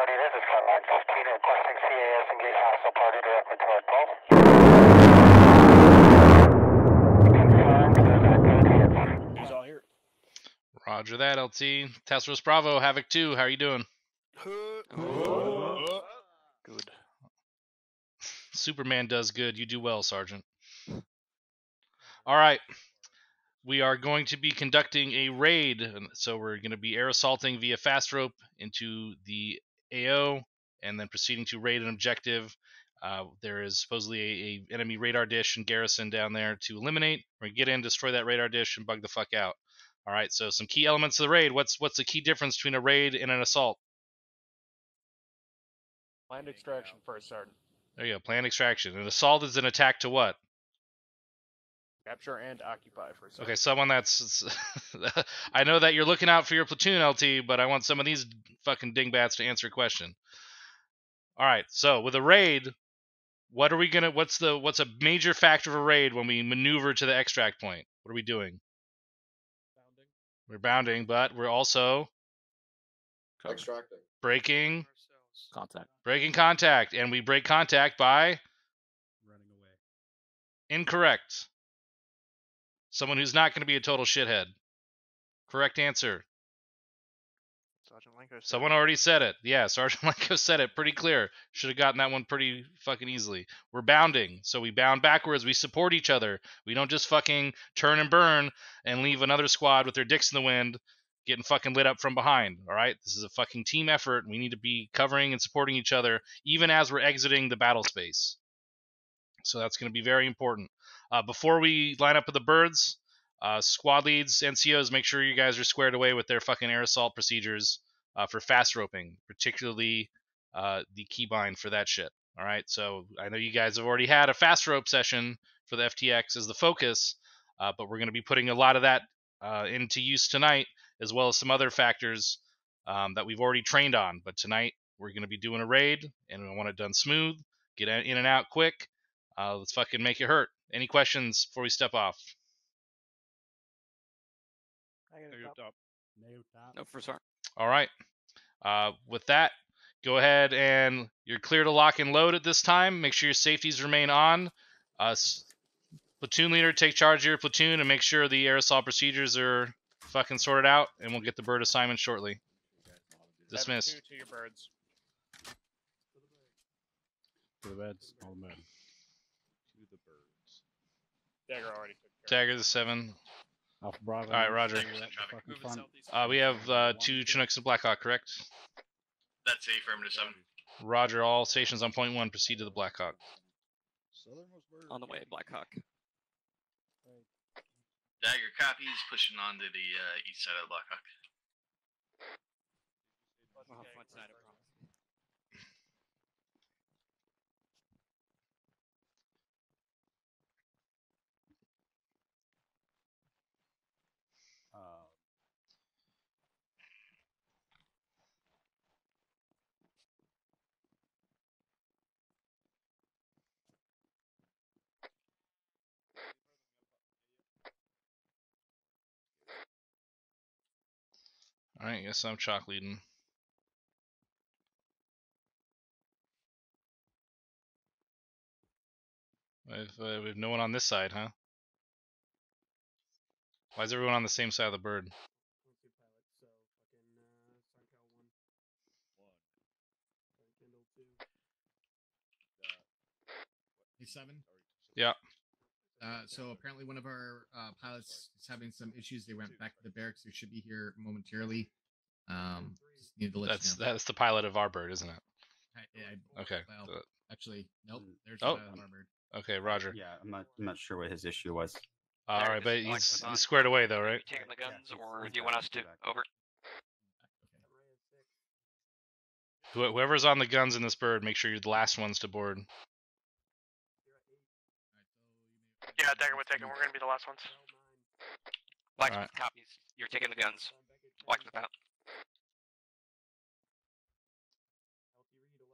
party, this is Frontline 15 requesting CAS engage hostile party directly toward Confirmed, those are good all here. Roger that, LT. Tesros Bravo, Havoc 2, how are you doing? Good. Superman does good. You do well, Sergeant. All right. We are going to be conducting a raid. So we're going to be air assaulting via fast rope into the AO and then proceeding to raid an objective. Uh, there is supposedly a, a enemy radar dish and garrison down there to eliminate. We're gonna get in, destroy that radar dish, and bug the fuck out. All right. So some key elements of the raid. What's what's the key difference between a raid and an assault? Land extraction first, Sergeant. There you go. Planned extraction. An assault is an attack to what? Capture and occupy first. Okay, someone that's. I know that you're looking out for your platoon, LT, but I want some of these fucking dingbats to answer a question. All right, so with a raid, what are we gonna? What's the? What's a major factor of a raid when we maneuver to the extract point? What are we doing? We're bounding, but we're also Extracting. breaking Contact. breaking contact, and we break contact by running away. incorrect. Someone who's not going to be a total shithead. Correct answer. Sergeant Lenko. said Someone already said it. Yeah, Sergeant Lenko said it pretty clear. Should have gotten that one pretty fucking easily. We're bounding, so we bound backwards. We support each other. We don't just fucking turn and burn and leave another squad with their dicks in the wind getting fucking lit up from behind. All right, this is a fucking team effort. We need to be covering and supporting each other even as we're exiting the battle space. So that's going to be very important. Uh, before we line up with the birds, uh, squad leads, NCOs, make sure you guys are squared away with their fucking air assault procedures uh, for fast roping, particularly uh, the keybind for that shit. All right, so I know you guys have already had a fast rope session for the FTX as the focus, uh, but we're going to be putting a lot of that uh, into use tonight, as well as some other factors um, that we've already trained on. But tonight we're going to be doing a raid, and we want it done smooth, get in and out quick. Uh, let's fucking make it hurt. Any questions before we step off? Negative top. Nail top. No, for sure. All right. Uh, with that, go ahead and you're clear to lock and load at this time. Make sure your safeties remain on. Uh, platoon leader, take charge of your platoon and make sure the air assault procedures are fucking sorted out, and we'll get the bird assignment shortly. Dismiss. To your birds. To the beds. All the men. To. Dagger already took care. Tagger the seven. Alpha Bravo. All right, Roger. You're at the fucking front. Uh, we have uh, two Chinooks and Blackhawk, correct? That's a affirmative seven. Roger. All stations on point one. Proceed to the Blackhawk. On the way, Blackhawk. Dagger copies, pushing on to the uh, east side of the Blackhawk. All right. Guess I'm chalk leading. We've, uh, we've no one on this side, huh? Why is everyone on the same side of the bird? Seven. Yeah. Uh, so apparently one of our uh, pilots is having some issues. They went back to the barracks. They should be here momentarily. Um, just needed to let That's you know. that's the pilot of our bird, isn't it? I, I, Okay. Well, uh, actually, nope. There's Oh. the pilot of our bird. Okay, Roger. Yeah, I'm not. I'm not sure what his issue was. All right, but he's, he's squared away though, right? Taking the guns, he's- or do you want us to? Over. Whoever's on the guns in this bird, make sure you're the last ones to board. Yeah, Dagger, we're taking. We're gonna be the last ones. Blacksmith Alright. copies. You're taking the guns. Blacksmith out.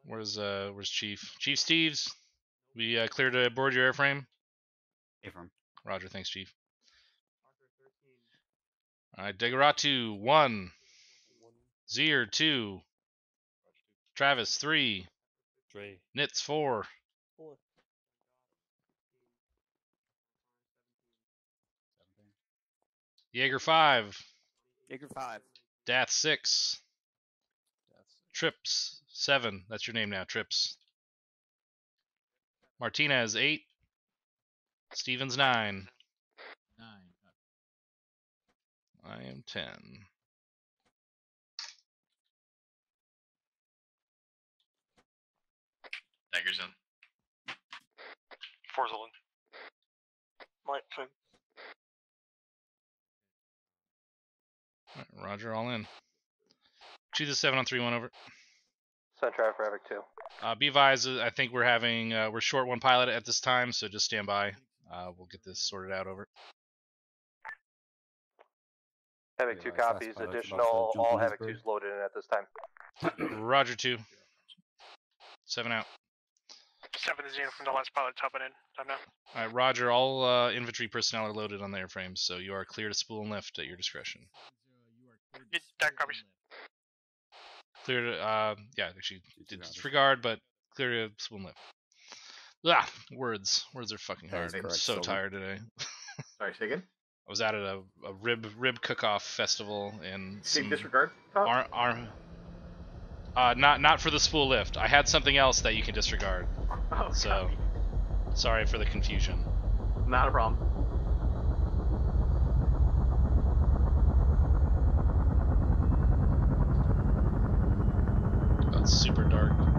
Where's uh where's Chief? Chief Steves, we uh, clear to board your airframe. Airframe. Roger, thanks, Chief. All right, Degaratu one, Zier two, Travis three. Three. Nits four. Four. Jaeger five. Jaeger five. Dath six. Trips seven. That's your name now, Trips. Martinez eight. Stevens nine. Nine. I am ten. Dagger's in. Four's in. Might fin. Alright, Roger, all in. Choose a seven on three one over. Central traffic two. Uh, be advised, uh, I think we're having uh, we're short one pilot at this time, so just stand by. Uh, we'll get this sorted out over. Havoc two copies. Additional, all Havoc twos loaded in at this time. Roger two. Seven out. Seven is in from the last pilot topping in. Time now. All right, Roger. All uh, infantry personnel are loaded on the airframes, so you are clear to spool and lift at your discretion. Dagger copies. Clear to, uh, yeah, actually did disregard, but clear to spool and lift. Ah, words. Words are fucking hard. I'm so tired today. Sorry, say again. I was out at a, a rib rib cook-off festival some disregard. Tom? ar- ar- uh, not not for the spool lift. I had something else that you can disregard. Oh, So, sorry for the confusion. Not a problem. That's super dark.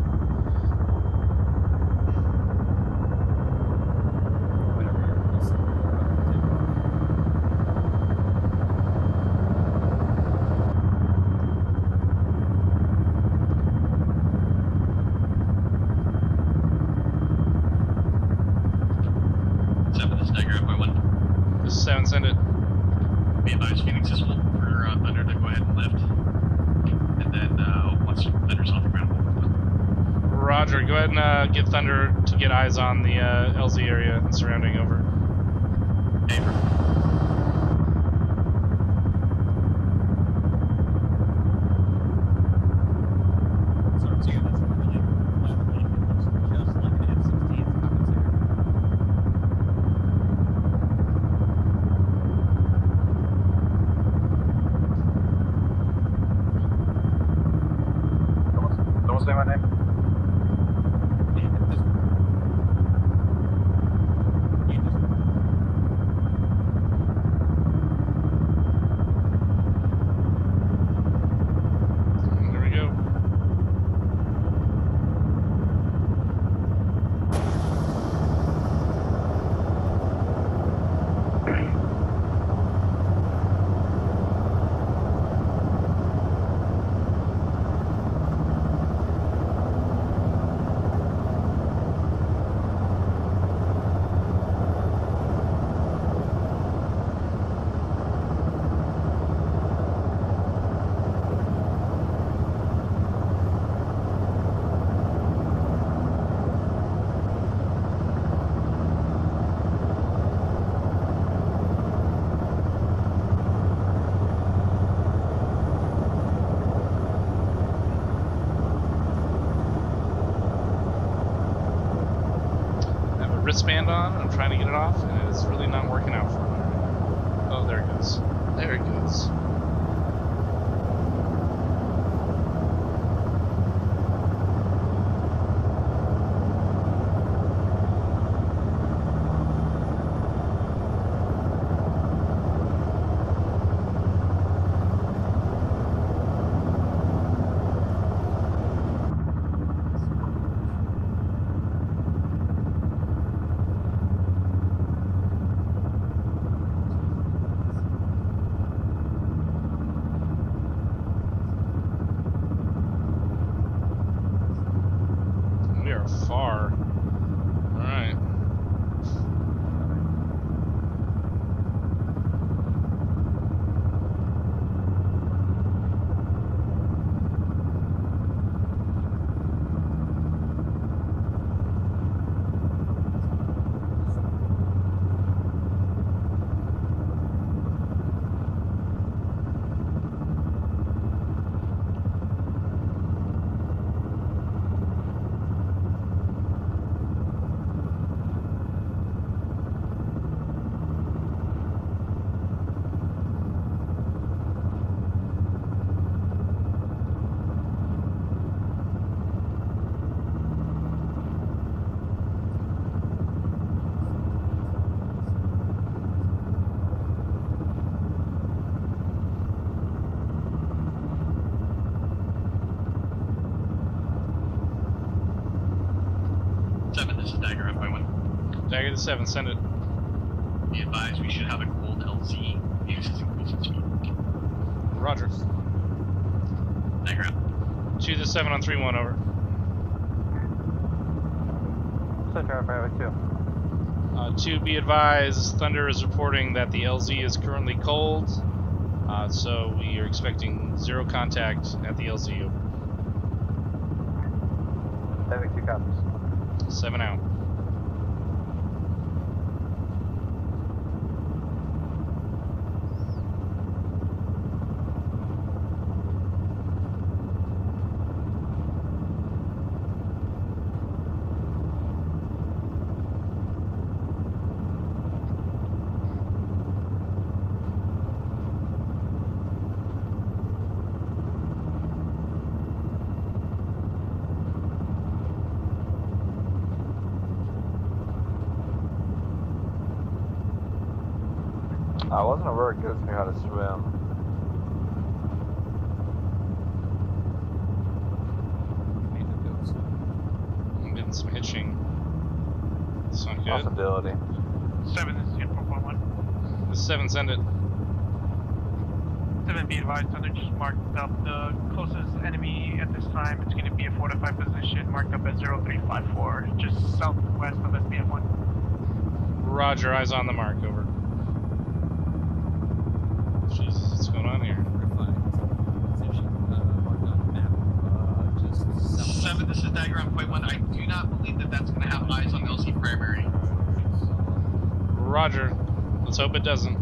One. Dagger to seven, send it. Be advised, we should have a cold LZ. Phoenix is increasing speed. Roger. Dagger out. Two to seven on three one over. Center Bravo 2. Uh, two, be advised, Thunder is reporting that the LZ is currently cold, uh, so we are expecting zero contact at the LZ. Over. Havoc 2 copies. Seven out. I wasn't aware it gives me how to swim. I'm getting some hitching. It's not good. Possibility. Seven, this is Info 1. This is seven, send it. Seven, be advised, Thunder just marked up the closest enemy at this time. It's going to be a fortified position marked up as 0354, just southwest of SBF 1. Roger, eyes on the mark, over. Jesus, what's going on here? Seven, this is Dagger on point one. I do not believe that that's going to have eyes on the LZ primary. Roger. Let's hope it doesn't.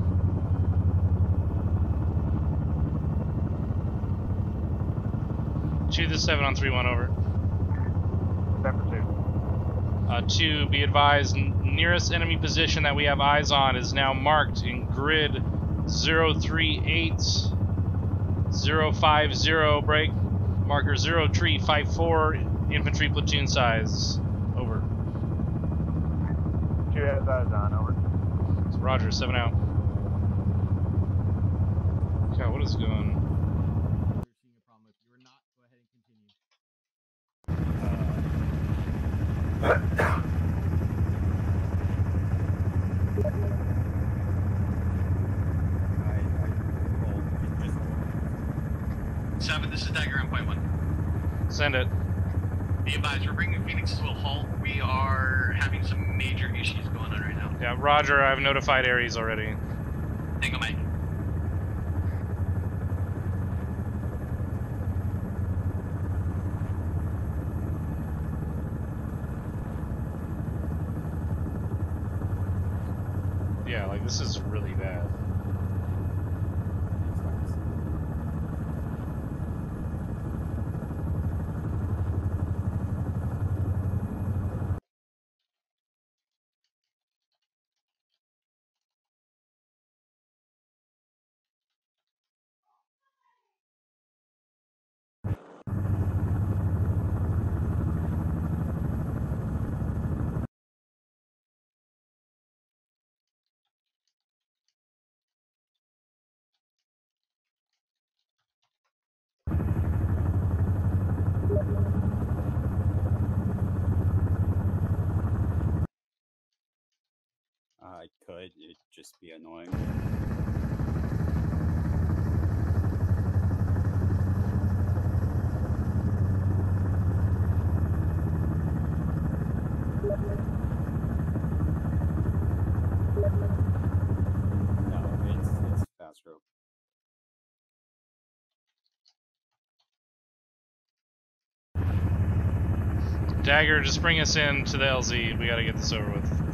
Two to seven on three one over. December 2. Uh, two, be advised, nearest enemy position that we have eyes on is now marked in grid 038 050 break. Marker 0354, infantry platoon size. Over. Two has eyes on, over. It's Roger, 7 out. God, what is going Seven, this is Dagger on point one. Send it. Be advised, we're bringing Phoenix to a halt. We are having some major issues going on right now. Yeah, Roger, I've notified Ares already. Tango Mike. Yeah, like this is really bad. I could, it'd just be annoying. No, it's it's fast rope. Dagger, just bring us in to the LZ. We gotta get this over with.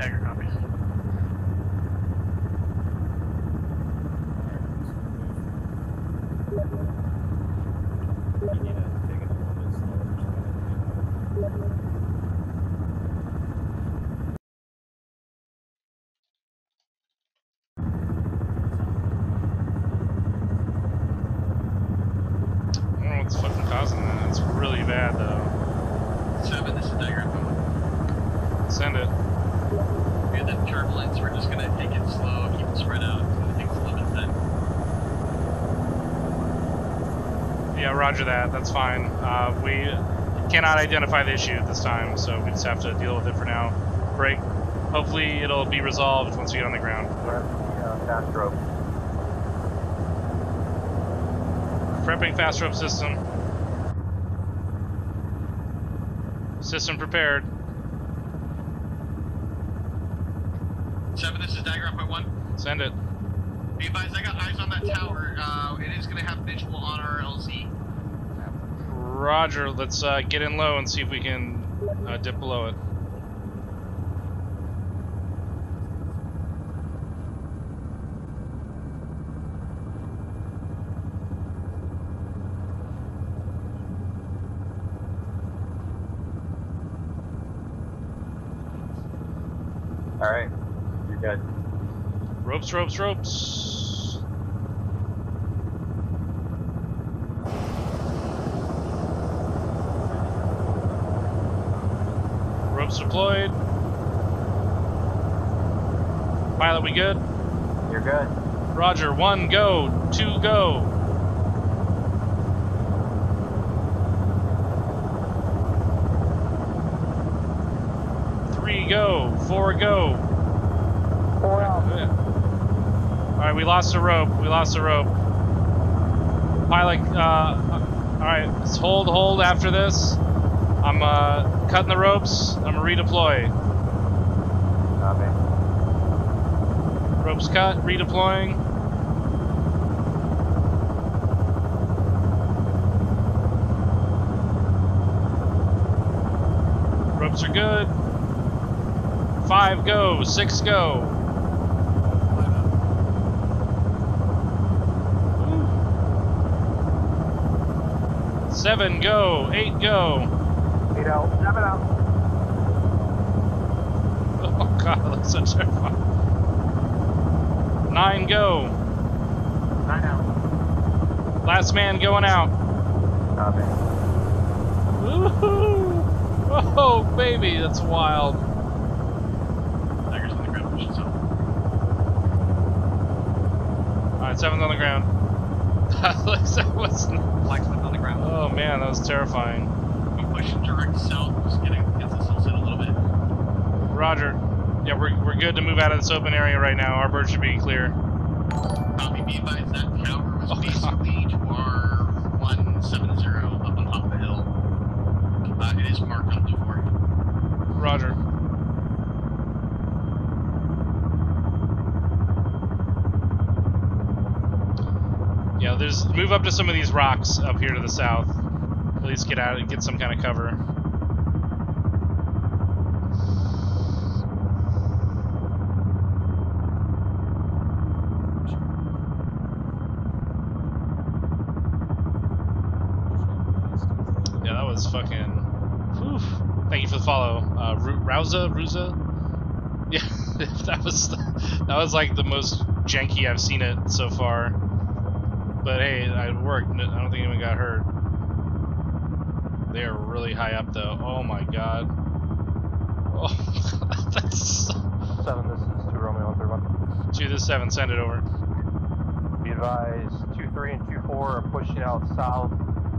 Dagger copies. You need to take it a little bit slower. just gotta do I don't know what's fucking causing that. It's really bad though. Seven, this is Dagger on point one. Send it. We had that turbulence. We're just going to take it slow, keep it spread out. It's going to take us a little bit of time. Yeah, roger that. That's fine. Uh, we cannot identify the issue at this time, so we just have to deal with it for now. Break. Hopefully, it'll be resolved once we get on the ground. We're at the uh, fast rope. Prepping fast rope system. System prepared. Seven, this is Dagger up by one. Send it. Be advised, I got eyes on that tower. Uh, it is going to have visual on our LZ. Roger. Let's uh, get in low and see if we can uh, dip below it. All right, you're good. Ropes, ropes, ropes. Ropes deployed. Pilot, we good? You're good. Roger, one go, two go. Three go, four go. Four out. Alright, we lost a rope. We lost a rope. Pilot, uh, alright, let's hold, hold after this. I'm, uh, cutting the ropes. I'm gonna redeploy. Copy. Ropes cut, redeploying. Ropes are good. Five go, six go. Seven go, eight go. Eight out. Seven out. Oh god, that looks so terrifying. Nine go. Nine out. Last man going out. Copy. Woohoo! Oh baby, that's wild. Dagger's on the ground, push itself. Alright, seven's on the ground. that looks that was Blacksmith on the ground. Oh man, that was terrifying. We push direct south, just getting against the hillside a little bit. Roger. Yeah, we're, we're good to move out of this open area right now. Our bird should be clear. Copy, be advised, that tower was Oh, God. to our 170 up on top of the hill. Uh, it is marked on blue 4. Roger. Yeah, there's move up to some of these rocks up here to the south. At least get out and get some kind of cover. Ruza. Yeah, that was that was like the most janky I've seen it so far. But hey, it worked. I don't think anyone got hurt. They are really high up though. Oh my god. Oh, that's so... Seven, this is two Romeo one thirty one. two to seven. Send it over. Be advised, two three and two four are pushing out south.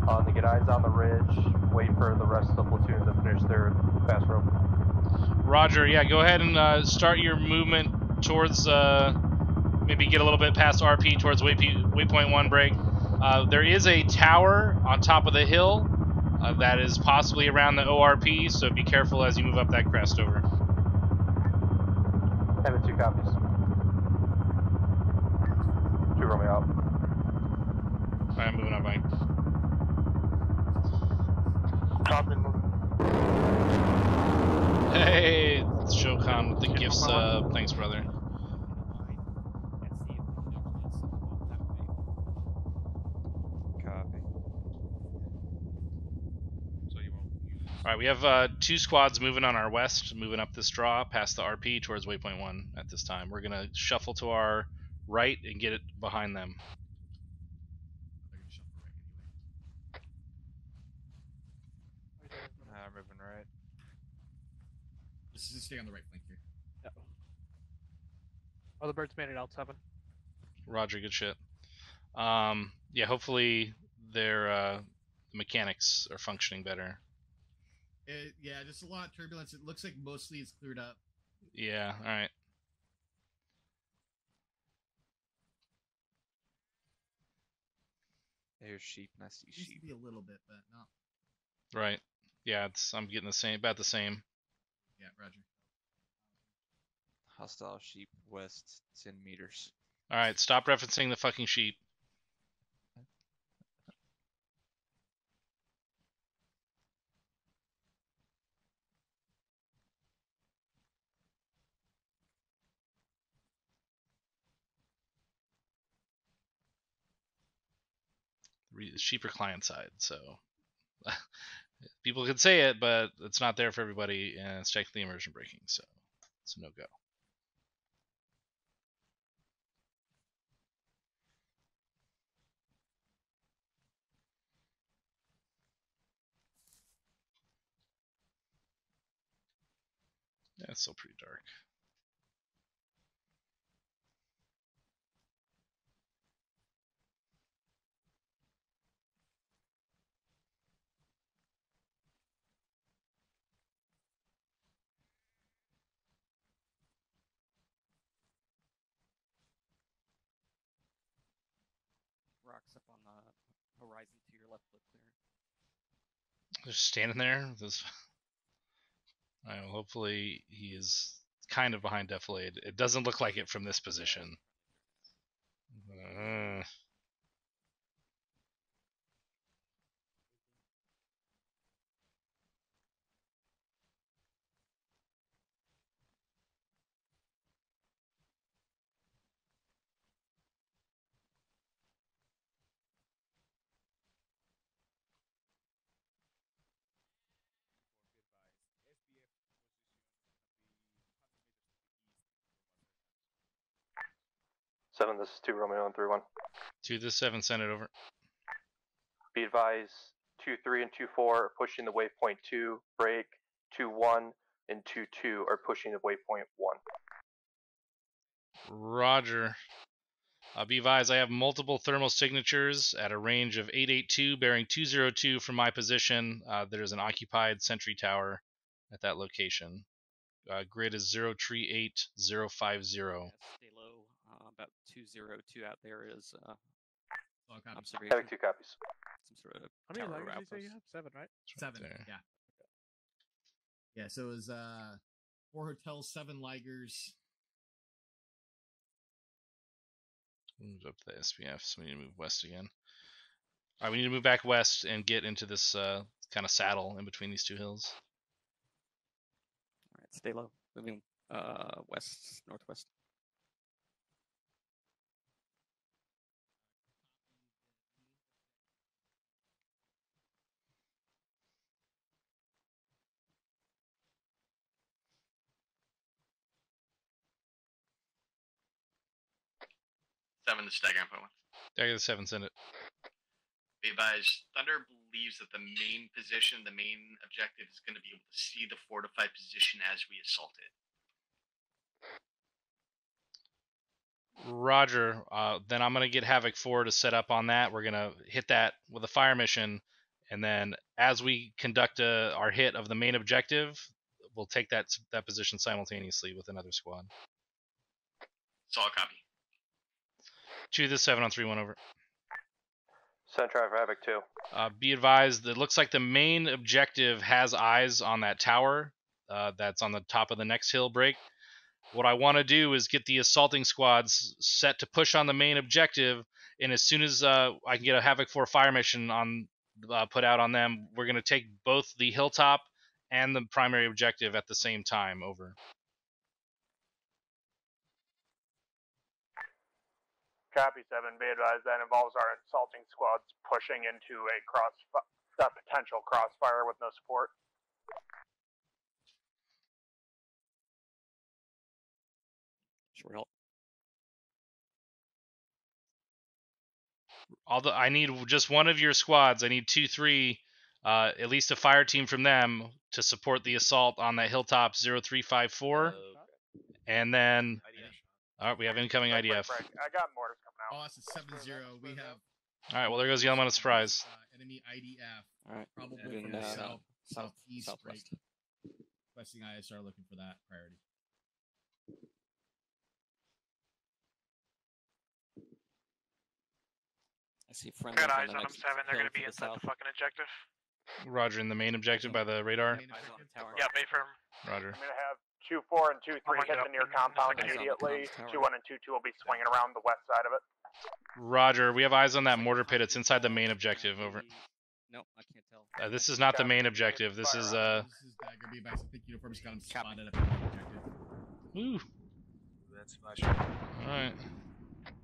Uh, on the eyes on the ridge. Wait for the rest of the platoon to finish their fast rope. Roger. Yeah, go ahead and uh, start your movement towards. Uh, maybe get a little bit past RP towards waypoint, waypoint one break. Uh, there is a tower on top of the hill uh, that is possibly around the ORP, so be careful as you move up that crest over. Havoc two copies. Two Romeo out. Alright, moving on, Mike. Copy. Hey, it's Shokan with the gifts. Uh, thanks, brother. Copy. All right, we have uh, two squads moving on our west, moving up this draw past the RP towards waypoint one at this time. We're gonna shuffle to our right and get it behind them. Uh, moving right. Just, just stay on the right flank here. Oh, the birds made it out seven. Roger, good shit. Um, yeah, hopefully their uh, mechanics are functioning better. It, yeah, just a lot of turbulence. It looks like mostly it's cleared up. Yeah. All right. There's sheep, and I see Used to sheep. be a little bit, but not. Right. Yeah. It's I'm getting the same, about the same. Yeah, Roger. Hostile sheep west, 10 meters. All right. Stop referencing the fucking sheep. Sheep are client side, so people can say it, but it's not there for everybody, and it's technically immersion breaking, so it's no go. Yeah, it's still pretty dark. Rocks up on the horizon to your left look clear. Just standing there. This. I well, hopefully he is kind of behind Defilade. It doesn't look like it from this position. Uh, Seven, this is two Romeo and three one. two to seven, send it over. Be advised, two three and two four are pushing the waypoint two. Break two one and two two are pushing the waypoint one. Roger. Uh, be advised, I have multiple thermal signatures at a range of 882, bearing 202 from my position. Uh, there's an occupied sentry tower at that location. Uh, grid is 038050. Stay. About 202 out there is uh, All copies. observation. Havoc two copies. Some sort of How many tower lagers did you say you have? Seven, right? It's right Seven. there. Yeah. Yeah. So it was uh four hotels, seven ligers. Moved up the SBF, so we need to move west again. All right, we need to move back west and get into this uh, kind of saddle in between these two hills. All right, stay low. Moving uh, west, northwest. Seven to stagger input one. Dagger the seven, send it. Be advised, Thunder believes that the main position, the main objective is going to be able to see the fortified position as we assault it. Roger. Uh, then I'm gonna get Havoc four to set up on that. We're gonna hit that with a fire mission, and then as we conduct uh our hit of the main objective, we'll take that that position simultaneously with another squad. Solid copy. Two to the seven on three one over. Driver Havoc two. Uh, be advised, it looks like the main objective has eyes on that tower uh, that's on the top of the next hill break. What I want to do is get the assaulting squads set to push on the main objective, and as soon as uh, I can get a Havoc 4 fire mission on uh, put out on them, we're going to take both the hilltop and the primary objective at the same time. Over. Copy seven. Be advised that involves our assaulting squads pushing into a cross that potential crossfire with no support. Short help. All the I need just one of your squads. I need two, three, uh, at least a fire team from them to support the assault on that hilltop 0354. And then, all right, we have incoming Break, break, IDF. break. I got mortars coming out. Oh, it's a seven zero. We have All right, well there goes the element of surprise. Uh, enemy IDF. All right. Probably moving, from the uh, south, south, southeast, southwest. right? Requesting ISR looking for that priority. I see friendly. Got eyes on them, seven. They're gonna be inside south. the fucking objective. Roger, in the main objective by the radar. Main Eyes on objective. the tower. Yeah, wait for. Roger. I'm gonna have two four and two three hit God. the near compound immediately. Eyes on the Two tower. one and two two will be swinging around the west side of it. Roger, we have eyes on that mortar pit. It's inside the main objective. Over. No, I can't tell. Uh, this is not the main objective. This is uh. This is Dagger B, but I think uniform's got him spotted at the main objective. Woo. That's flash. All right.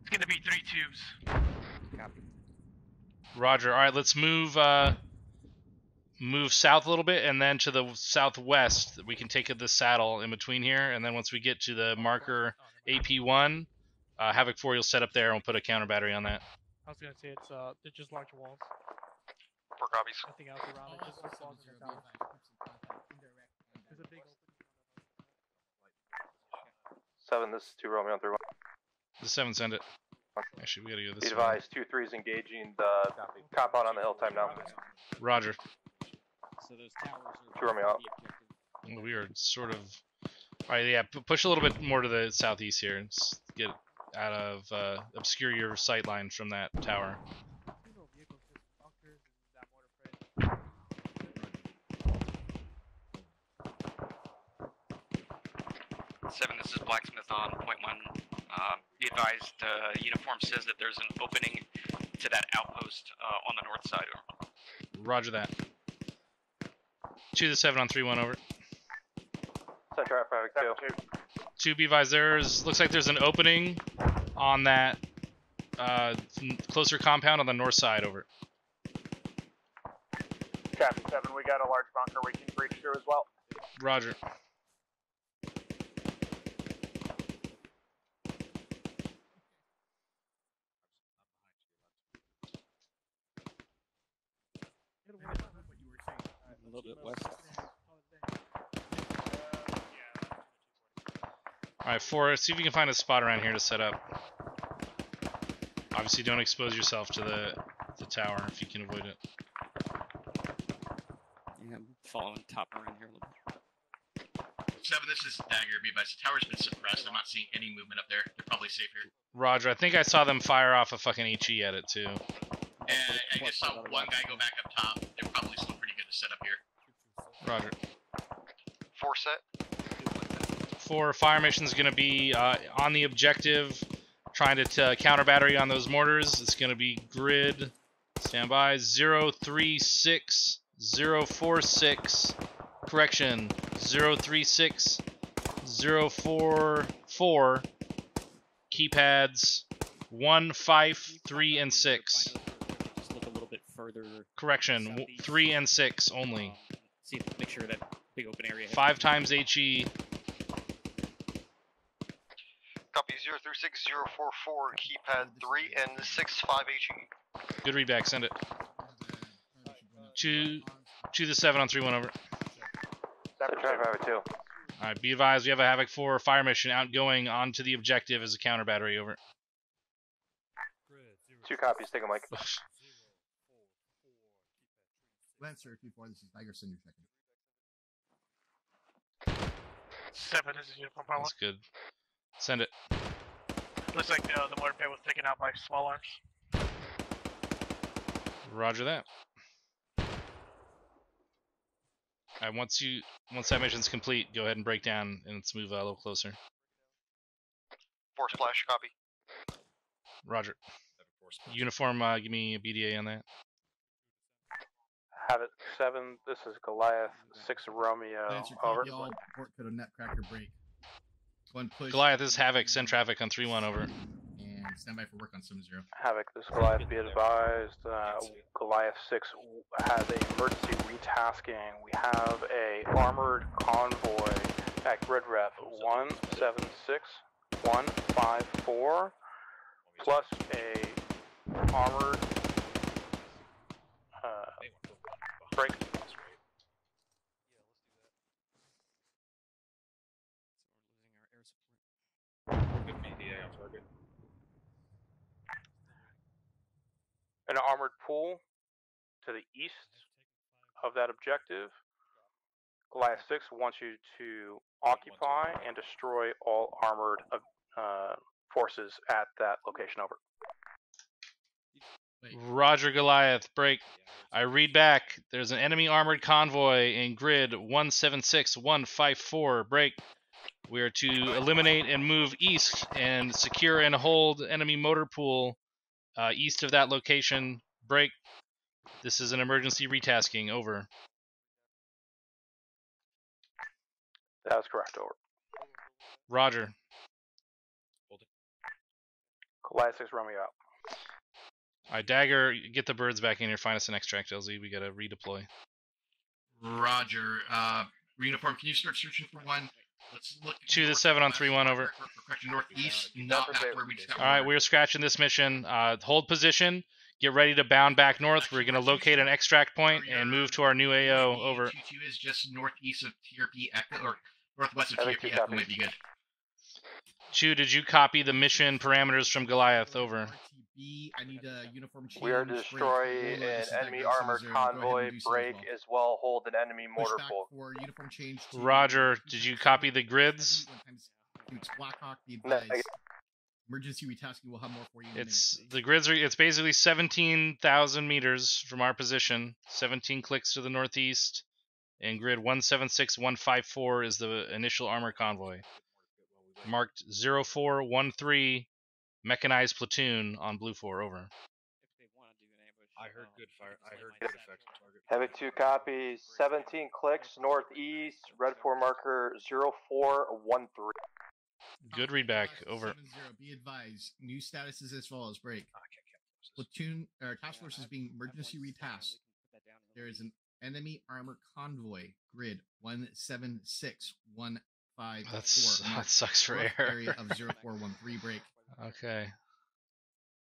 It's gonna be three tubes. Copy. Roger. All right, let's move uh move south a little bit and then to the southwest. We can take the saddle in between here and then once we get to the marker AP1, uh, Havoc 4 you'll set up there and we'll put a counter battery on that. I was gonna say it's uh, they're just large walls. Four copies. Nothing else around it. Just just walls and towers. There's a big Seven, this is two Romeo and three one. The 7 send it. Actually, we got to go this way. advised, two three is engaging the compound on the hill time now. Roger. So those towers are. Throw me out. We are sort of All right, yeah, push a little bit more to the southeast here and get out of uh, obscure your sight line from that tower. Seven, this is Blacksmith on point one. Uh, be advised, uh, uniform says that there's an opening to that outpost uh, on the north side. Roger that. Two to seven on three one over. Set traffic two. Two be advised. There's looks like there's an opening on that uh, closer compound on the north side over. Copy seven, we got a large bunker we can breach through as well. Roger. A little bit west. All right, four. See if you can find a spot around here to set up. Obviously, don't expose yourself to the the tower if you can avoid it. Yeah, I'm following top around here a little bit. Seven, this is Dagger. Be advised, the tower's been suppressed. I'm not seeing any movement up there. They're probably safe here. Roger. I think I saw them fire off a fucking HE at it too. And I just saw one guy go back up top. They're probably still pretty good to set up here. Roger. Four set. Four fire mission's gonna be uh, on the objective, trying to t- counter battery on those mortars. It's gonna be grid. Stand by. Zero three six zero four six. Correction. Zero three six zero four four. Keypads one, five, three, and six. Just look a little bit further. Correction. southeast. Three and six only. Um, see, make sure that big open area. Five times. HE. Copy zero three six zero four four, keypad three and six five HE. Good readback. Send it. Two, two to seven on three one over. Set traffic two. All right, be advised, we have a Havoc 4 fire mission outgoing onto the objective as a counter battery over. Two copies, take a mic. Lancer, P4, this is Tiger Send your second. Seven this is uniform power. That's good. Send it. Looks like uh, the mortar pit was taken out by small arms. Roger that. All right, once you once that mission's complete, go ahead and break down and let's move uh, a little closer. Four splash, copy. Roger. Uniform, uh, give me a BDA on that. Havoc seven, this is Goliath, six Romeo, Lancer, over. copy all. Port code of Netcracker break. One push. Goliath this is Havoc, send traffic on 3-1 over. And stand by for work on 7 0. Havoc, this is Goliath, be advised, uh, Goliath six has a emergency retasking. We have a armored convoy at grid rep one seven six one five four, plus a armored, uh, break. an armored pool to the east of that objective. Goliath 6 wants you to occupy and destroy all armored uh, forces at that location. Over. Roger Goliath, break. I read back. There's an enemy armored convoy in grid 176154. Break. We are to eliminate and move east and secure and hold enemy motor pool uh, east of that location. Break. This is an emergency retasking. Over. That's correct. Over. Roger. Goliath 6, run me out. Alright, Dagger, get the birds back in here. Find us an extract, LZ. We gotta redeploy. Roger. Uh, uniform, can you start searching for one? Let's look. Two to seven on three one over. Northeast, not back where we just got. All right, we're scratching this mission. Uh, hold position. Get ready to bound back north. We're gonna locate an extract point and move to our new AO. Over. Two two is just northeast of TRP Echo, or northwest of TRP Echo might be good. Chu, did you copy the mission parameters from Goliath? Over. B, I need a uniform change. We are to destroy an enemy armored convoy, break as well, hold an enemy mortar pool. For uniform change to Roger, did you copy the grids? It's Blackhawk, the advice. Emergency retasking will have more for you. In It's the grids are. It's basically seventeen thousand meters from our position. Seventeen clicks to the northeast, and grid one seven six one five four is the initial armor convoy. Marked 0413 mechanized platoon on blue 4 over I heard um, good fire. I heard good effects on target. Havoc 2 copies, 17 clicks northeast, red 4 marker 0413. good read back over 7 Be advised, new status is as follows. Break. Platoon or task force is being emergency retasked. There is an enemy armor convoy grid one seven six one five four. That's- that sucks for north air. area of 0413 break. Okay.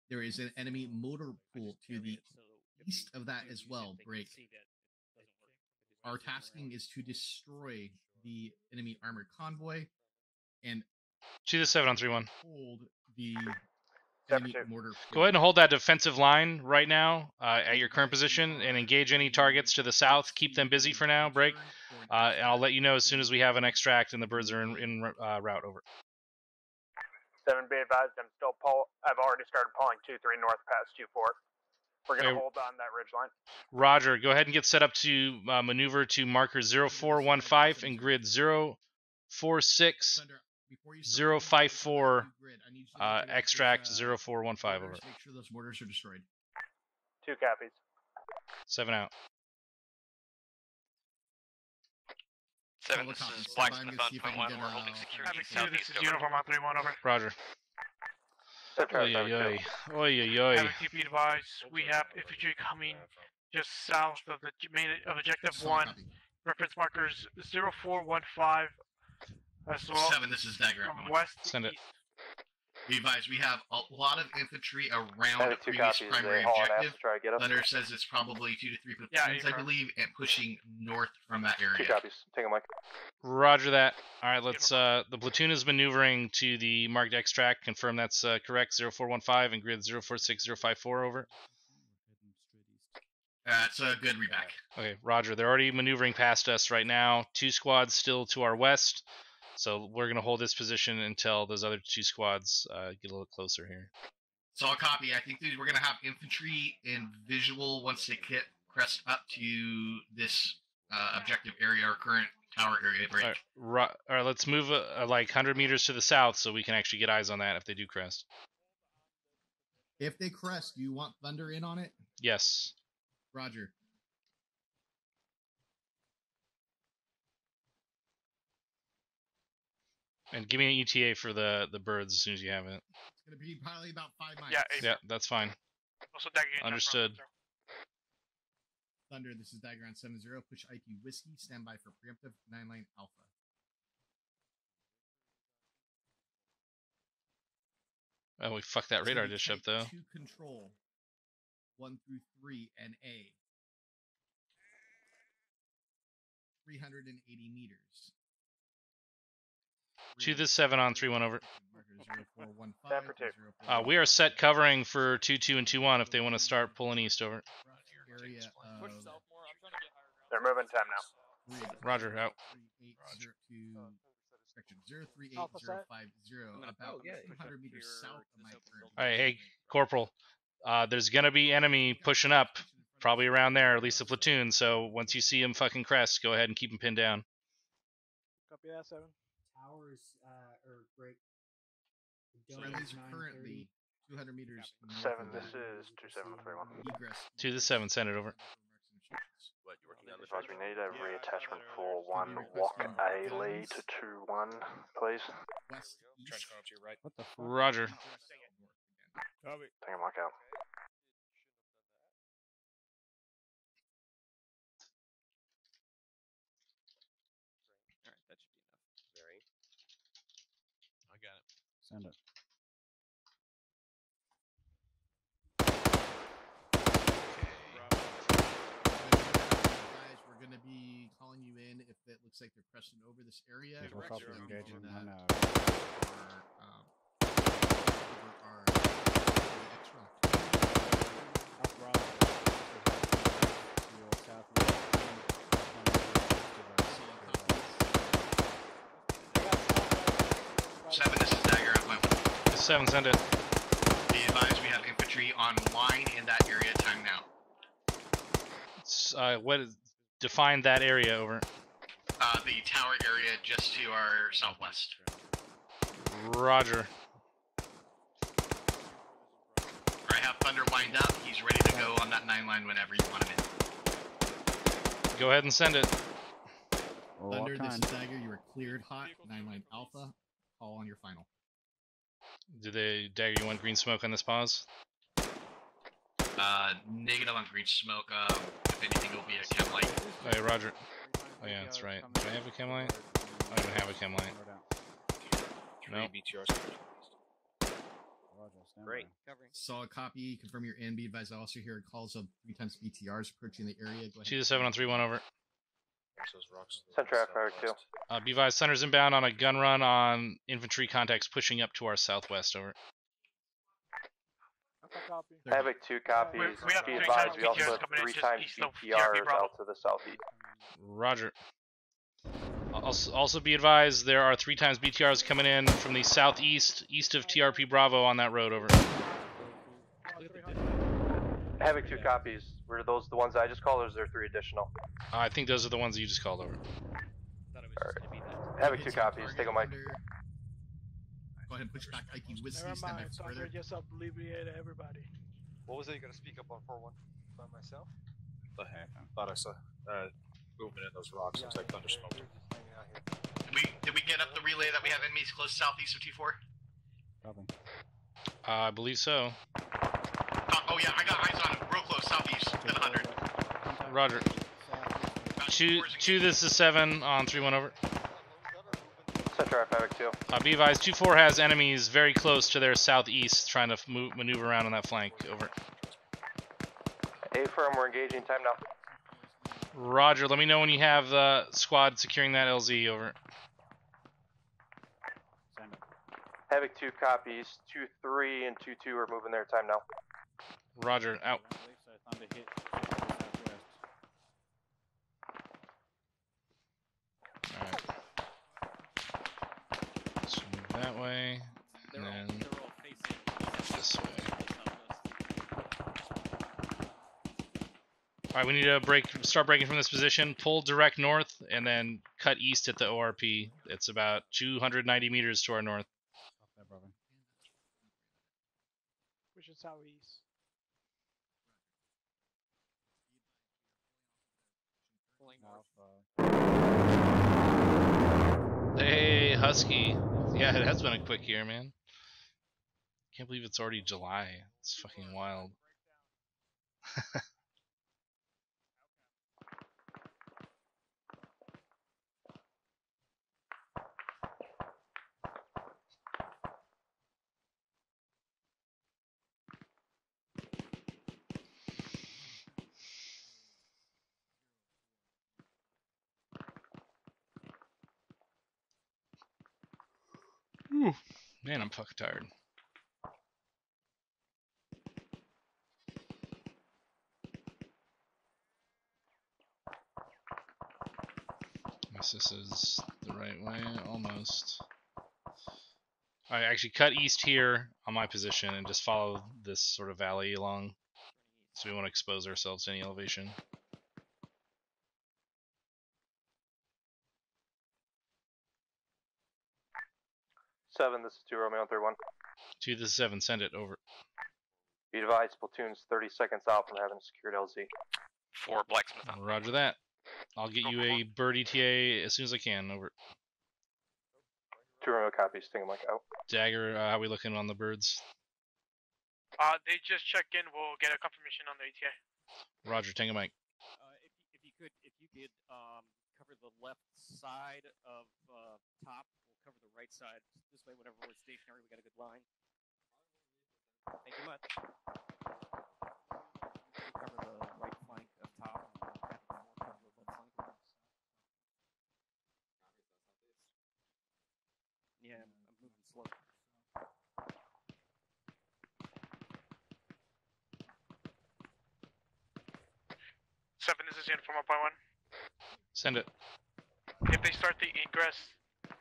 There is an enemy motor pool to the east of that as well. Break. Our tasking is to destroy the enemy armored convoy and two to seven on three one. hold the enemy mortar. go ahead and hold that defensive line right now uh, at your current position and engage any targets to the south. Keep them busy for now. break. uh, and i'll let you know as soon as we have an extract and the birds are in, in uh, route. Over Seven, be advised, I'm still pull. I've already started pulling two three north past two four. We're gonna Okay. hold on that ridge line. roger go ahead and get set up to uh, maneuver to marker 0415 and grid 046 054 uh, extract 0415 over Make sure those mortars are destroyed. Two copies. seven out Seven, this is Stand by, Blacksmith on see if I point can one. We're uh, holding security Havoc 2, this is over. Uniform on 3 1 over. roger Oy, oy, oy. Oy, oy, oy. Havoc 2, be advised, we have infantry coming just south of the main of objective Solid 1. copy. Reference markers 0415 as well. Seven, this is Dagger. From west to Send it. east. Be we have a lot of infantry around Heavy a 2 previous copies, primary they haul an ass objective. to try to get us. Thunder says it's probably two to three Yeah, platoons, I affirm. believe, and pushing north from that Two area. copies, take a mic. Roger that. All right, let's. Uh, the platoon is maneuvering to the marked extract. Confirm that's uh, correct. 0415 and grid 046054 over. That's a good reback. Okay, Roger. They're already maneuvering past us right now. Two squads still to our west. So we're gonna hold this position until those other two squads uh, get a little closer here. So I'll copy. I think that we're gonna have infantry and visual once they get crest up to this uh, objective area or current tower area. Break. All right, ro- all right let's move uh, uh, like 100 meters to the south so we can actually get eyes on that if they do crest. If they crest, do you want Thunder in on it? Yes. Roger. And give me an ETA for the the birds as soon as you have it. It's gonna be probably about five miles. Yeah, Yeah, that's fine. Also, Dagger unit Understood. Thunder, this is Dagger on 7 0. Push IP Whiskey. Stand by for preemptive 9 line Alpha. Oh, we fucked that It's radar gonna be dish up type though. two control. 1 through 3 and A. 380 meters. To the seven on three one over. Stand for two. Uh, we are set covering for two two and two one if they want to start pulling east over. They're moving time now. Roger out. 3802, correction, 03850, Alpha side. about Oh, yeah, 200 meters south of my current. All right, hey Corporal. Uh, there's gonna be enemy pushing up, probably around there, at least a platoon. So once you see him fucking crest, go ahead and keep him pinned down. Copy that, seven. Towers, uh, or break. Friendlies are currently 200 meters. north Seven, of this that. is two seven three one. Egress To the seven, send it over. Advise we need a reattachment for one walk A Lee to two one, please. west east. What the fuck? Roger. Take a mark out. Alright, that should be enough. Very. I got it. Send it. Guys, we're gonna be calling you in if it looks like they're pressing over this area. Yeah, copy Direction engaging on uh, our, um, over 7, send it. Be advised, we have infantry online in that area, time now. Uh, what is, define that area, over. Uh, the tower area just to our southwest. Roger. I have Thunder lined up. He's ready to go on that 9 line whenever you want him in. Go ahead and send it. Thunder, this is Tiger. You are cleared hot. 9 line Alpha. Call on your final. Do they dagger you want green smoke on this pause? Uh, negative on green smoke. Um, if anything, it'll be a chem light. Oh, yeah, Roger. Oh yeah, that's right. Do I have a chem light? I don't even have a chem light. No. Great. Solid copy. Confirm your in. Be advised. I also hear calls of three times BTRs approaching the area. Go ahead. Two to seven on three one over. Center F two. Uh, be advised, Thunder's inbound on a gun run on infantry contacts pushing up to our southwest over. Copy. Havoc two copies. we have Be advised, we also have three times east of BTRs out to the southeast. Roger. Also, also be advised, there are three times BTRs coming in from the southeast, east of TRP Bravo on that road over. Havoc two copies. Were those the ones I just called, or is there three additional? Uh, I think those are the ones that you just called over. Havoc two copies. Take a mic. Go ahead and push back IP Whiskey. Never Stand mind. back Thunder further. just obliterated everybody. What was that you gonna speak up on 4-1 by myself? The heck? I thought I saw uh, movement in those rocks. Looks like thunder smoke. Did we did we get up the relay that we have enemies close southeast of T4? Copy. Uh, I believe so. Uh, oh yeah, I got eyes on him. Real close southeast to the hundred. Roger. Two, two. This is seven on three one over. Center F Havoc two. Uh, be advised, two four has enemies very close to their southeast, trying to move, maneuver around on that flank. Over. A firm. We're engaging. Time now. Roger. Let me know when you have the squad securing that LZ. Over. Havoc two copies. Two three and two two are moving their time now. Roger. Out. Thunder hit southwest. Alright. Let's move that way. And then this way. Alright, we need to break start breaking from this position. Pull direct north and then cut east at the ORP. It's about 290 meters to our north. Which is southeast. Hey, Husky. Yeah, it has been a quick year, man. Can't believe it's already July. It's fucking wild. Man, I'm fucking tired. Guess this is the right way, almost. I actually cut east here on my position and just follow this sort of valley along. So we want to expose ourselves to any elevation. Seven, this is two Romeo three one. Two to the seven, send it over. Be advised, platoon's thirty seconds out from having secured LZ. For blacksmith on. Roger that. I'll get you a bird ETA as soon as I can. Over. Two Romeo copies, Sting Mike out. Dagger, uh, how we looking on the birds? Uh, they just checked in. We'll get a confirmation on the ETA. Roger, Tango Mike. Uh, if, you- if you could, if you could um, cover the left side of uh, top, we'll cover the right side. This way, whenever we're stationary, we got a good line. Thank you much. Cover the right flank of top. and we'll have more cover the left flank. Yeah, I'm, I'm moving slow. Seven, this is uniform up by point one. Send it. If they start the ingress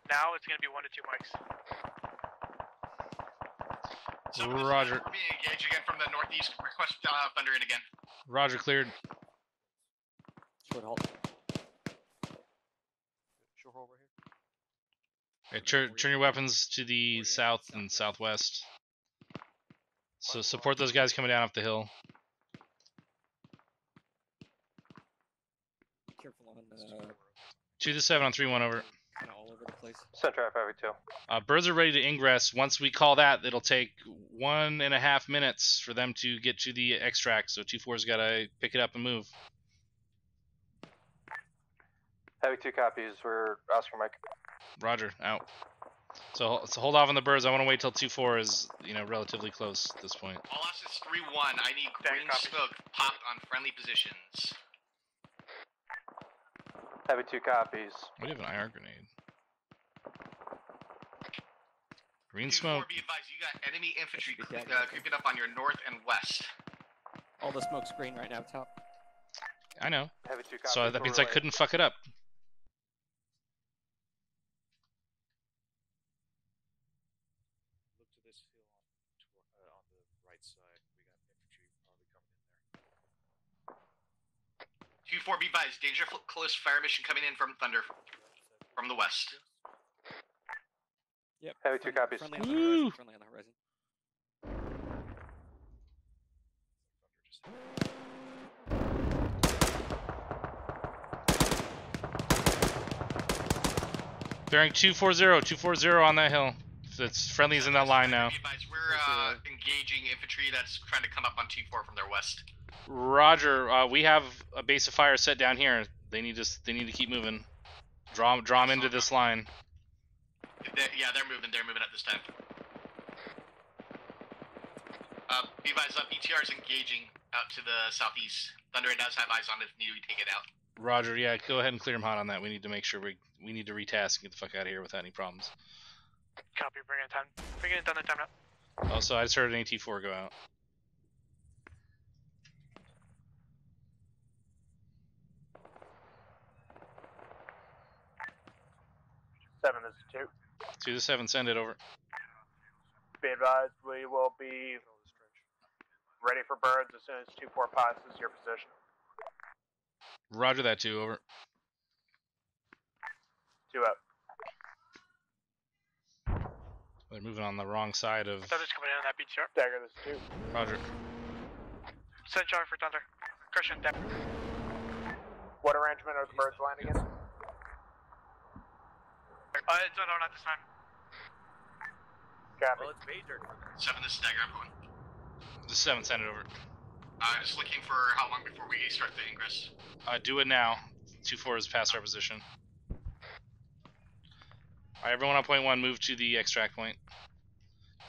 now, it's gonna be one to two mics. So Roger. We're being engaged again from the northeast. Request uh, thunder in again. Roger, cleared. Short halt. Short hold right here. Okay, turn, turn your weapons to the south and southwest. So support those guys coming down off the hill. Careful on uh, Two to seven on three one over. Kind of all over. Send traffic Havoc two. Uh, birds are ready to ingress. Once we call that, it'll take one and a half minutes for them to get to the extract. So two four's got to pick it up and move. Havoc two copies. We're Oscar Mike. Roger, out. So, so hold off on the birds. I want to wait till two four is you know relatively close at this point. All assets 3 1. I need green smoke popped on friendly positions. Havoc two copies. We have an IR grenade. Green Two, smoke. four, be advised, you got enemy infantry cre- uh, creeping up on your north and west. All the smoke's green right now, top. I know. Heavy two So that we're means I couldn't fuck it up. Look to this hill on, toward, uh, on the right side. We got infantry probably coming in there. 2 4, be advised, danger close fire mission coming in from Thunder from the west. Yep. Havoc two copies. Friendly on the horizon. Friendly on the horizon. Bearing 240, 240 on that hill. It's friendly's in that line now. Be we're uh, engaging infantry that's trying to come up on 2 4 from their west. Roger, uh, we have a base of fire set down here. They need to they need to keep moving. Draw draw them into this line. They, yeah, they're moving. They're moving at this time. Uh, be advised, uh, BTR is engaging out to the southeast. Thunder does have eyes on it need to take it out. Roger, yeah, go ahead and clear him hot on that. We need to make sure we we need to retask and get the fuck out of here without any problems. Copy. Bring it time. Bring it down the time now. Also, I just heard an AT4 go out. Seven, is two. Two to seven, send it over. Be advised, we will be ready for birds as soon as two four passes your position. Roger that two over. Two up. They're moving on the wrong side of. Thunder's coming in on that BTR. Dagger, this is two. Roger. Send charge for Thunder. Christian, depth. What arrangement are the birds landing in? Uh, it's unknown at this time. Copy. Well, it's major. Seven, this is Dagger. I'm going. The seven, send it over. Uh, just looking for how long before we start the ingress. Uh, do it now. Two four is past our position. Alright, everyone on point one, move to the extract point.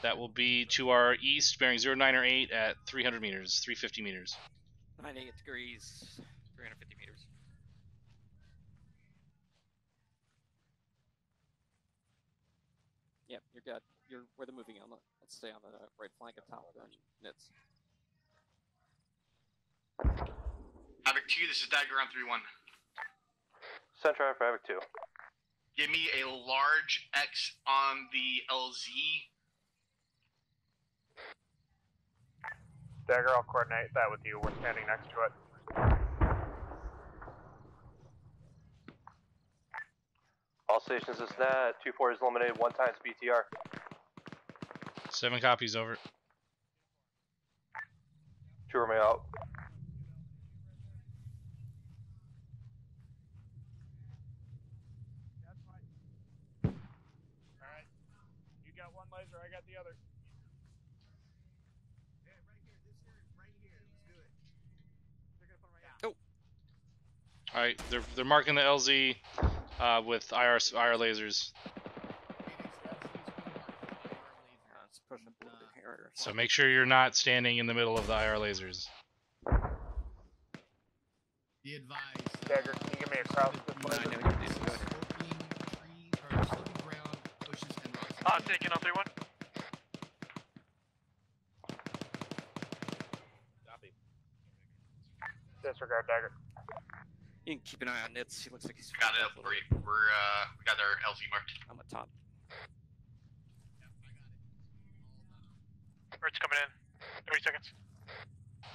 That will be to our east, bearing 09 or 8 at 300 meters, 350 meters. 98 degrees, 350 meters. Yep, you're you're where they're moving on. the- Let's stay on the right flank of top gun nits. Havoc 2, this is Dagger on 3 1. Central for Havoc 2. Give me a large X on the LZ. Dagger, I'll coordinate that with you. We're standing next to it. All stations is net. 2-4 is eliminated one times BTR. Seven copies over. Two remain out. Alright. You got one laser, I got the other. All right, they're they're marking the LZ uh, with IR IR lasers. Let's push up a little. So make sure you're not standing in the middle of the IR lasers. Be advised. Dagger, can you give me a cross I know you did. Go ahead. Uh, taking on 3 1. Disregard Dagger. You can keep an eye on nits. He looks like he's Got it up for you. We're, uh, we got our LZ marked. on the top. Bird's coming in. 30 seconds.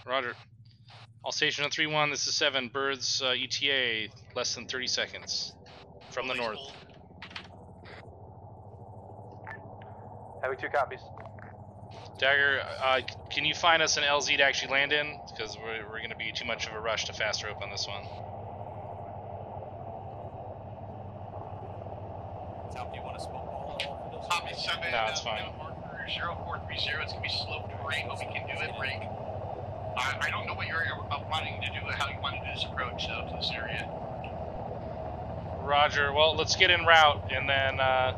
Roger. All station on three one. This is seven. Birds uh, ETA less than 30 seconds from the north. Havoc two copies. Dagger, uh, can you find us an LZ to actually land in? Because we're, we're going to be too much of a rush to fast rope on this one. Top, do you want to smoke ball all for those? Copy 7. No, it's fine. Marker 0430. It's going to be slow terrain, but we can do it. Rig. I, I don't know what you're uh, wanting to do, how you want to do this approach though, to this area. Roger. Well, let's get in route and then uh,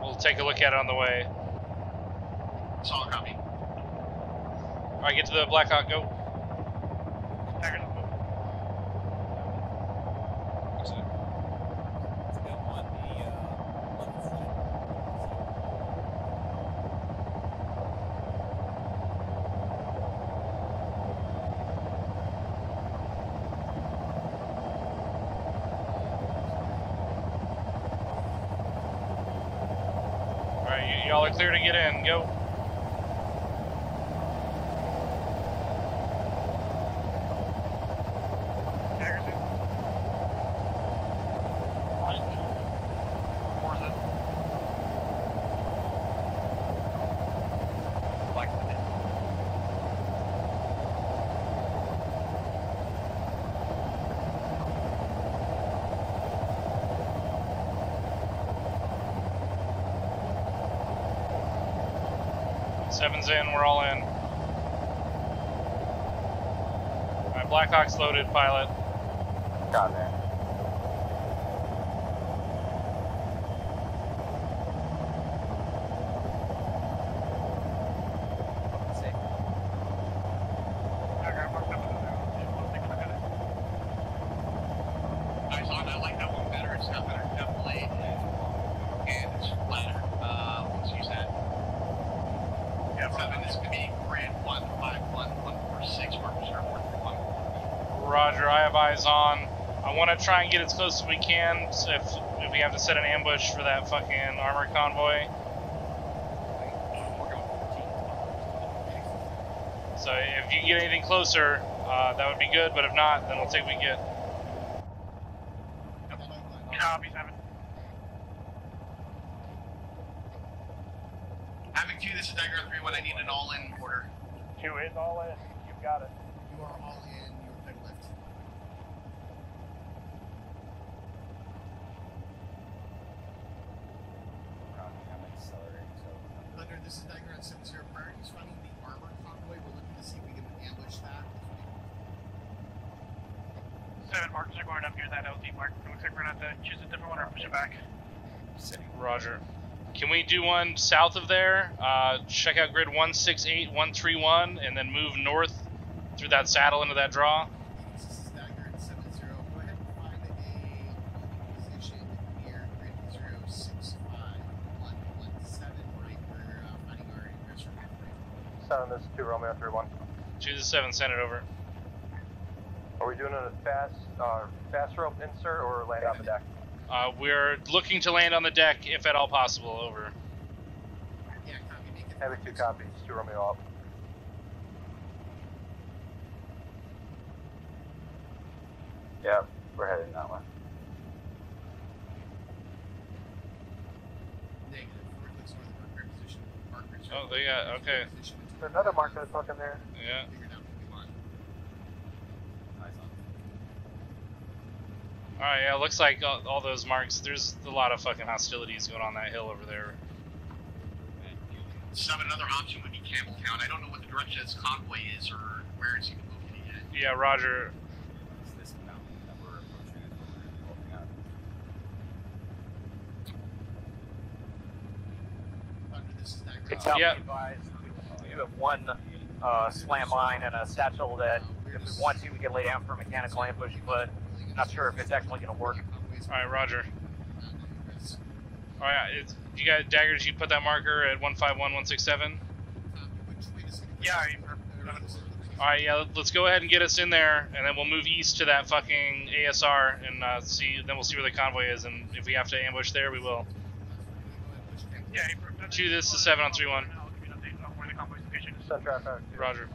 we'll take a look at it on the way. Solid copy. All right, get to the Blackhawk. Go. Dagger, let's move. All right, y- y'all are clear Go. Seven's in. We're all in. All right, Blackhawk's loaded. Pilot. Got there. Dagger, I marked up another one. Yeah, we'll take a look at it. Nice on. I like that one better. It's got better definitely. And it's flatter. Uh, let's use that. Yeah, Seven is going to be grid 151146, marker 0431. Roger. I have eyes on. I want to try and get as close as we can. If if we have to set an ambush for that fucking armor convoy. So if you get anything closer, uh, that would be good. But if not, then we'll take what we get. 7 markers are going up near that LZ mark. It looks like we're going to have to choose a different one or push it back. Roger. Can we do one south of there? Uh, check out grid 168, 131, and then move north through that saddle into that draw? Seven, this is 2 3 1. 2 to 7, send it over. Are we doing a fast, uh, fast rope insert or land on the deck? Uh, we're looking to land on the deck if at all possible. Over. Yeah, Havoc two copies, two Romeo up. Yeah, we're heading that way. Oh, they got okay. There's another mark that's fucking there. Yeah. All right. Yeah. Looks like all, all those marks. There's a lot of fucking hostilities going on that hill over there. Seven, another option would be Campbelltown. I don't know what the direction of this convoy is or where it's even located at. Yeah, Roger. This mountain that we're approaching is what we're looking at. It's helped Yeah. me advise. We have one uh, slam mine and a satchel that, if we want to, we can lay down for mechanical ambush, but not sure if it's actually going to work. All right, Roger. All right, it's, you got dagger. Did you put that marker at one five one one six seven? Yeah, I All right, yeah. Let's go ahead and get us in there, and then we'll move east to that fucking ASR and uh, see. Then we'll see where the convoy is, and if we have to ambush there, we will. yeah, Two this is seven on three one. where the convoy station is. Send traffic. Roger.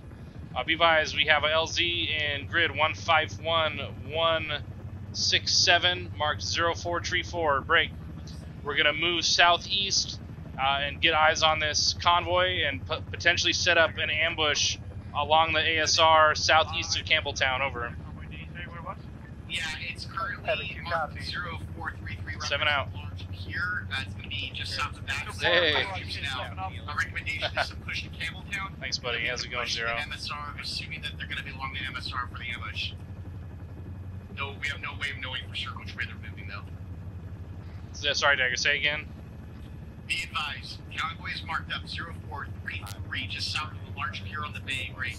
Uh, be advised, we have a LZ in grid 151167, marked 0434. Break. We're going to move southeast uh, and get eyes on this convoy and p- potentially set up an ambush along the ASR southeast of Campbelltown. Over. Yeah, it's currently marked 0433. Seven out. Here, uh, it's going just south of that. Hey. Now, my recommendation is to push to Campbelltown. Thanks, buddy. How's it going, Zero? MSR, assuming that they're going to be along the MSR for the ambush. No, we have no way of knowing for sure which way they're moving, though. S- Sorry, Dagger. Say again. Be advised, convoy is marked up 0433, just south of the large pier on the bay, right?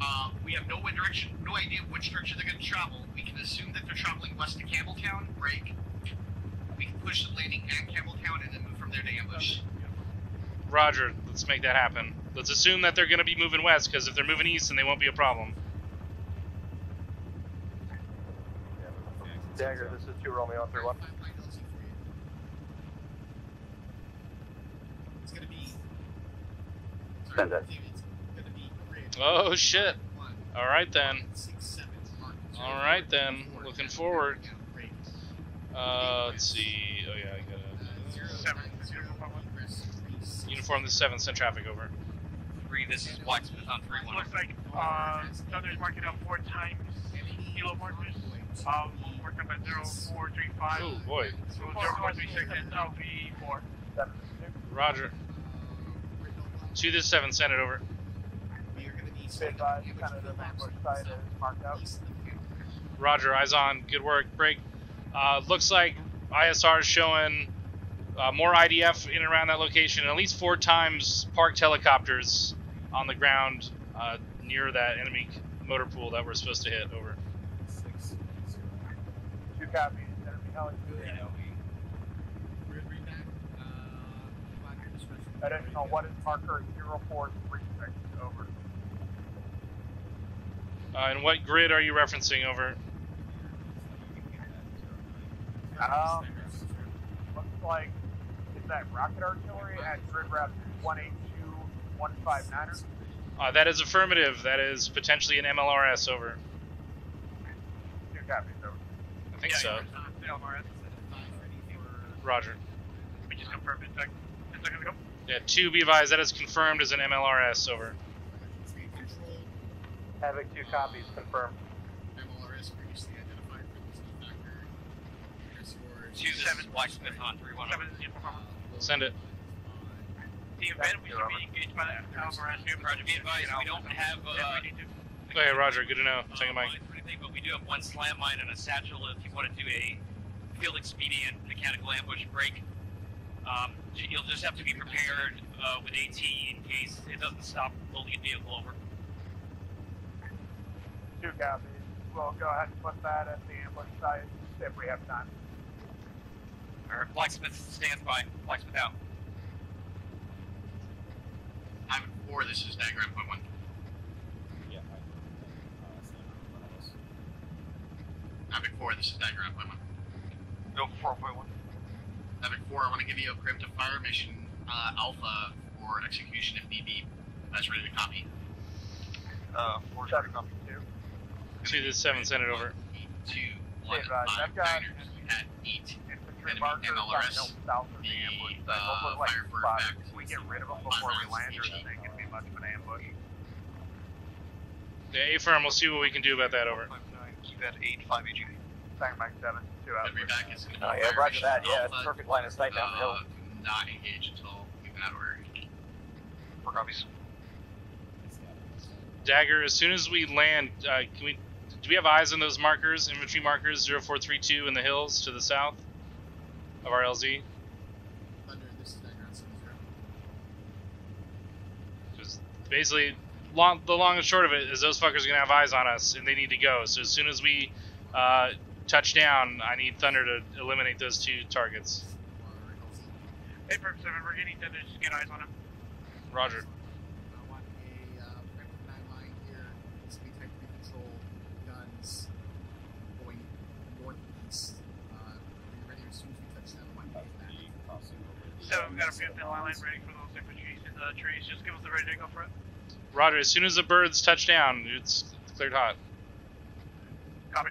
Uh, we have no way direction, no idea which direction they're going to travel. We can assume that they're traveling west to Campbelltown, break. We can push the landing at Campbelltown and then move from there to ambush. Roger. Let's make that happen. Let's assume that they're going to be moving west, because if they're moving east, then they won't be a problem. Dagger, this is two Romeo three one. It's gonna be. Send it. Oh shit. All right then. All right then. Looking forward. Uh, let's see. Oh yeah, I gotta. Uniform the seventh. Send traffic over. Three, this is Blacksmith on three one. Looks like uh, Thunder's marking up four times. Kilo markers. Uh, marked up at 0435. Oh boy. 0436 and LV4. Roger. Two to seven. Send it over. Be advised, kind of the ambush site is marked out. Roger. Eyes on. Good work. Break. Uh, looks like ISR is showing uh, more IDF in and around that location, and at least four times parked helicopters on the ground uh, near that enemy motor pool that we're supposed to hit. Over. Two copies, enemy heli. Additional, what is marker 0436? Over. Uh, and what grid are you referencing? Over. Um, looks like, is that rocket artillery at grid rep 182159er? Uh, that is affirmative. That is potentially an MLRS. Over. Two copies, over. I think so. LMRS. Roger. We just confirmed it. Ten seconds ago. Yeah, two be advised. That is confirmed as an MLRS. Over. Havoc two copies confirmed. MLRS previously identified for the factor. Two, this is Blacksmith on three one. Send it. The event we should be engaged by the LMRS. Roger, be advised, we don't have. Uh, Okay, Roger. Good to know. Take a mic. lines or anything, but we do have one slam mine and a satchel if you want to do a field expedient mechanical ambush break. Um, j- you'll just have to be prepared uh, with AT in case it doesn't stop holding a vehicle over. Two copies. We'll go ahead and put that at the ambush site if we have time. Or Blacksmith stands by. Blacksmith out. I have 4, this is diagram point 1. Yeah, I, uh, stand in front of us. Epic 4, this is diagram point 1. Go 4.1. Epic 4, I want to give you a preemptive fire mission uh, alpha for execution if need be. That's ready to copy. Uh, 4 shot copy 2. Two to seven, send it over. Two, one, Hey, five, that guy Niners at 8. Infantry Enemy markers on MLRS. hill south the uh, look like fire for effect. If we get rid of them before we land, or then they can be much of an ambush. Yeah, A firm. We'll see what we can do about that. Over. Keep at 8, 5 EG. Second Mike 7, 2 out. Every back is going to Oh, yeah, roger that. Yeah, it's perfect line of sight down the hill. Uh, Not engage until we've had order. Four copies. Dagger. As soon as we land, uh, can we? Do we have eyes on those markers? Infantry markers 0432 in the hills to the south of our LZ. Thunder, this is background 70. Just basically, long, the long and short of it is those fuckers are gonna have eyes on us and they need to go. So as soon as we uh, touch down, I need Thunder to eliminate those two targets. Hey, Perp 7, we're getting Thunder to get eyes on him. Roger. 7, we've got a line ready for those uh, trees. Just give us the ready to go for it. Roger, as soon as the birds touch down, it's cleared hot. Copy.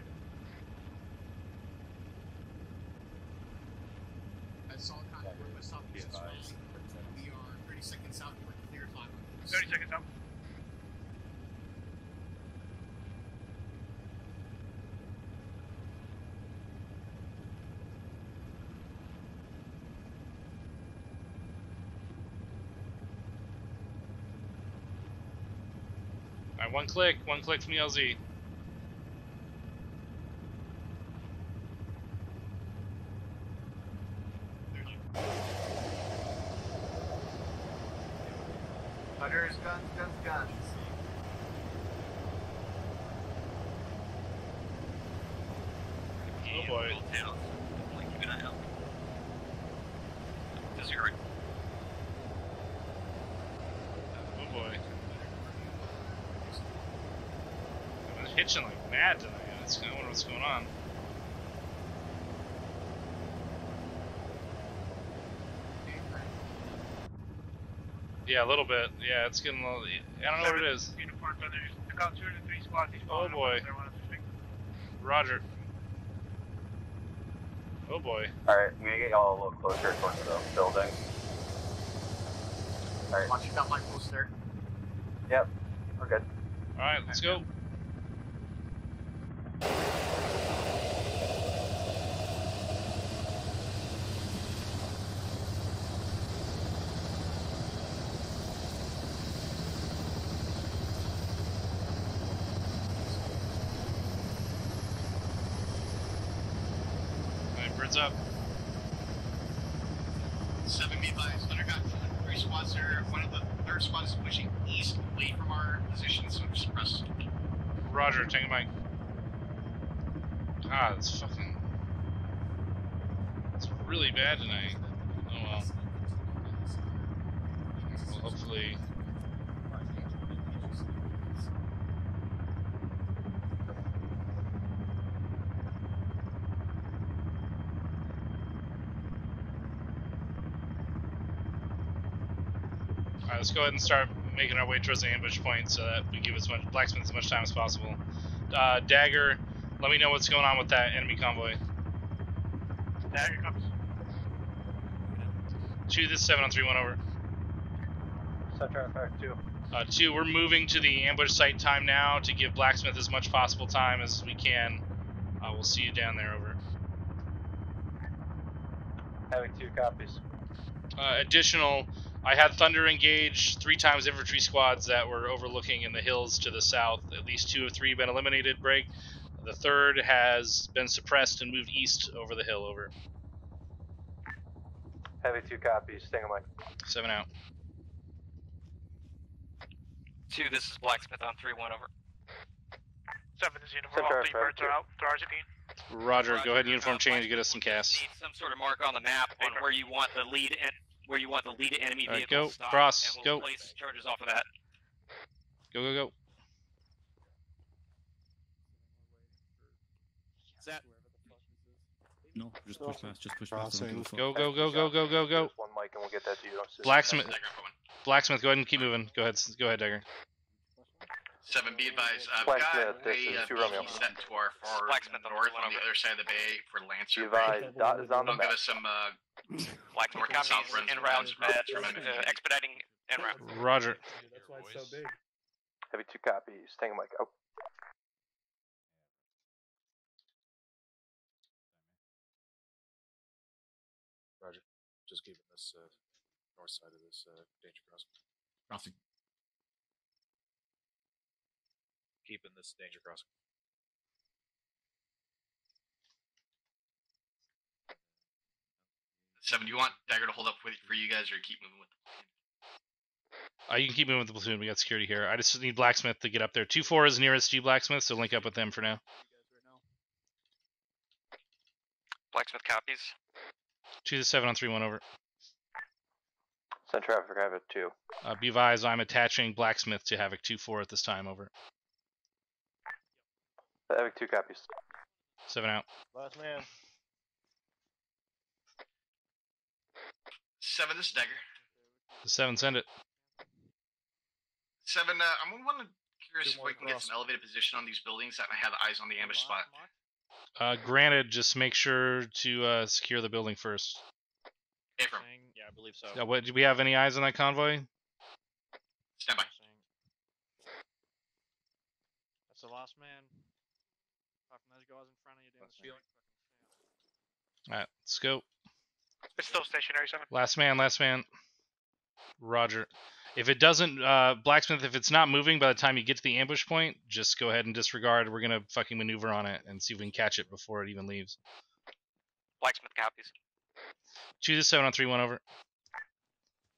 30 seconds out. One click, one click from the LZ. Hunters, guns, guns, guns. Oh boy. Keep an eye out. To zero. Oh boy. I'm hitching like mad tonight. That's, I wonder what's going on. Yeah, a little bit. Yeah, it's getting a little. I don't know what it is. Uniform feathers. Took out two to three squads. He's Oh boy. on their one of the things. Roger. Oh boy. Alright, I'm gonna get y'all a little closer towards the building. Alright. Watch you got my post there. Yep, we're good. Alright, let's go. Alright, birds up. Seven be advised, Thunder got three squads there. One of the third squad is pushing east away from our position, so just press. Roger, take a mic. God, it's fucking. It's really bad tonight. Oh well. Well, hopefully. Alright, let's go ahead and start making our way towards the ambush point so that we give as much blacksmith as much time as possible. Uh, Dagger, let me know what's going on with that enemy convoy. Dagger comes. Two, this is seven on three one over. Center effect 2. Uh, two, we're moving to the ambush site time now to give blacksmith as much possible time as we can. Uh, we'll see you down there over. Havoc 2 copies. Uh, additional, I had Thunder engage three times infantry squads that were overlooking in the hills to the south. At least two of three been eliminated. Break. The third has been suppressed and moved east over the hill. Over. Havoc 2 copies. Staying on Seven out. Two, this is Blacksmith on 3 1 over. Seven is uniform. All Center three birds are out. To Argentine. Roger. Go ahead and uniform change. Get us some Just cast. Need some sort of mark on the map on where you want the lead and where you want the lead enemy All right, vehicle go. to stop, Cross, and we'll go. place charges off of that. Go go go. Is that No, just push past. Just push past. Go go go go go go go. One mic and we'll get that to you. Blacksmith. Blacksmith, go ahead and keep moving. Go ahead. Go ahead, Dagger. Seven, be advised. I've Blacksmith, got this a is uh, two Romeo. BT set to our far Blacksmith on north the on the other side of the bay for Lancer. Be advised, dot is on the They'll give map. us some uh, Blacksmith north and south copies runs en from route, routes uh, from uh, expediting en route. Roger. That's why it's so big. Havoc two copies. Tango mic out. Roger. Just keeping this uh, north side of this uh, danger crossing. Crossing. Keeping this danger crossing. Seven, do you want Dagger to hold up with, for you guys or keep moving with Uh, you can keep moving with the platoon. We got security here. I just need Blacksmith to get up there. Two four is nearest to Blacksmith, so link up with them for now. Blacksmith copies. Two to seven on three one over. Send traffic Havoc two. Uh, be advised, I'm attaching Blacksmith to Havoc two four at this time. Over. Havoc two copies. Seven out. Last man. Seven, this is Dagger. The seven, send it. Seven, uh, I'm one curious if we can get some elevated position on these buildings that I have eyes on the ambush spot. Uh, granted, just make sure to uh, secure the building first. Abram, Yeah, I believe so. Uh, what do we have any eyes on that convoy? stand by. That's the last man. Apart from those guys in front of you down the street. All right, let's go. It's still stationary, seven. Last man, last man. Roger. If it doesn't, uh, blacksmith, if it's not moving by the time you get to the ambush point, just go ahead and disregard. We're gonna fucking maneuver on it and see if we can catch it before it even leaves. Blacksmith copies. Two to seven on three one over.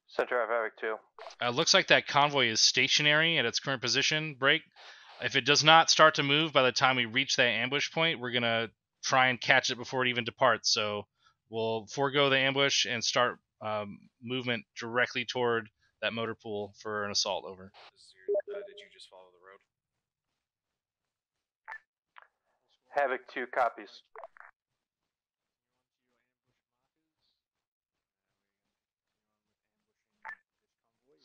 Center of Havoc two. Uh, looks like that convoy is stationary at its current position. Break. If it does not start to move by the time we reach that ambush point, we're gonna try and catch it before it even departs. So we'll forego the ambush and start um, movement directly toward that motor pool for an assault. Over. Your, uh, did you just follow the road? Havoc two copies.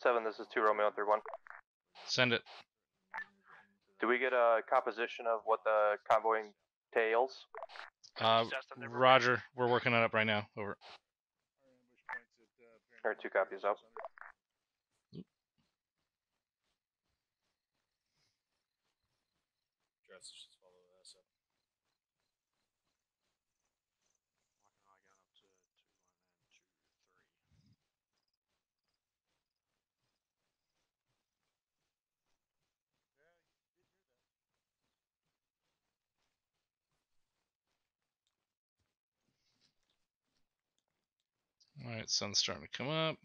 Seven, this is two Romeo third one. Send it. Do we get a composition of what the convoy entails? Uh, Roger, we're working on it up right now. Over. Or two copies up. All right, sun's starting to come up.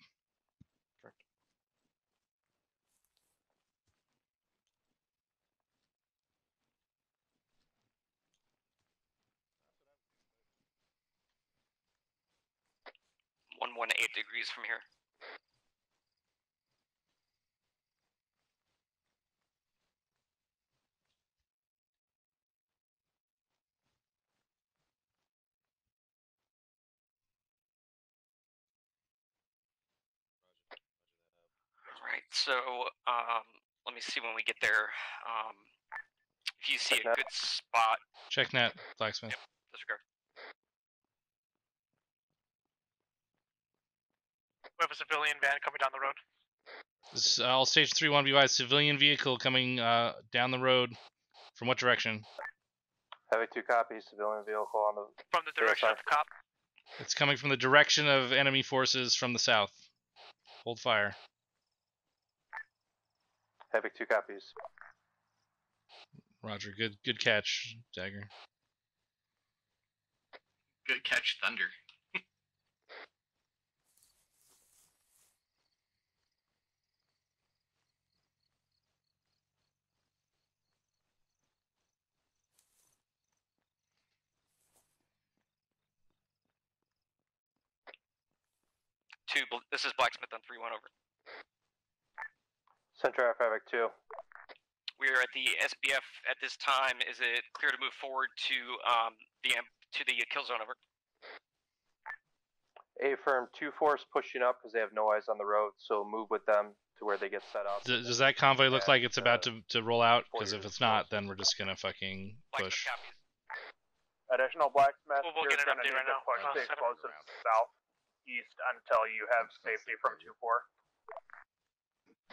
One one eight degrees from here. Right. So, um, let me see when we get there. Um, if you see a Check good spot, Check net, blacksmith. disregard. We have a civilian van coming down the road. This, uh, all station three one BY civilian vehicle coming uh, down the road. From what direction? Havoc two copies. Civilian vehicle on the From the direction of the cop. It's coming from the direction of enemy forces from the south. Hold fire. Havoc two copies. Roger. Good good catch, Dagger. Good catch, Thunder. Two. This is Blacksmith on three one over. Center F Havoc 2. We are at the SBF at this time. Is it clear to move forward to um the to the kill zone over? A firm 2 force pushing up because they have no eyes on the road, so move with them to where they get set up. D- does that convoy look like it's about to, to roll out? Because if it's not, then we're just gonna fucking push. Additional blacksmith. We'll- we'll you're get an gonna update need right to now. Push Uh, the seven. explosives southeast until you have safety from two four.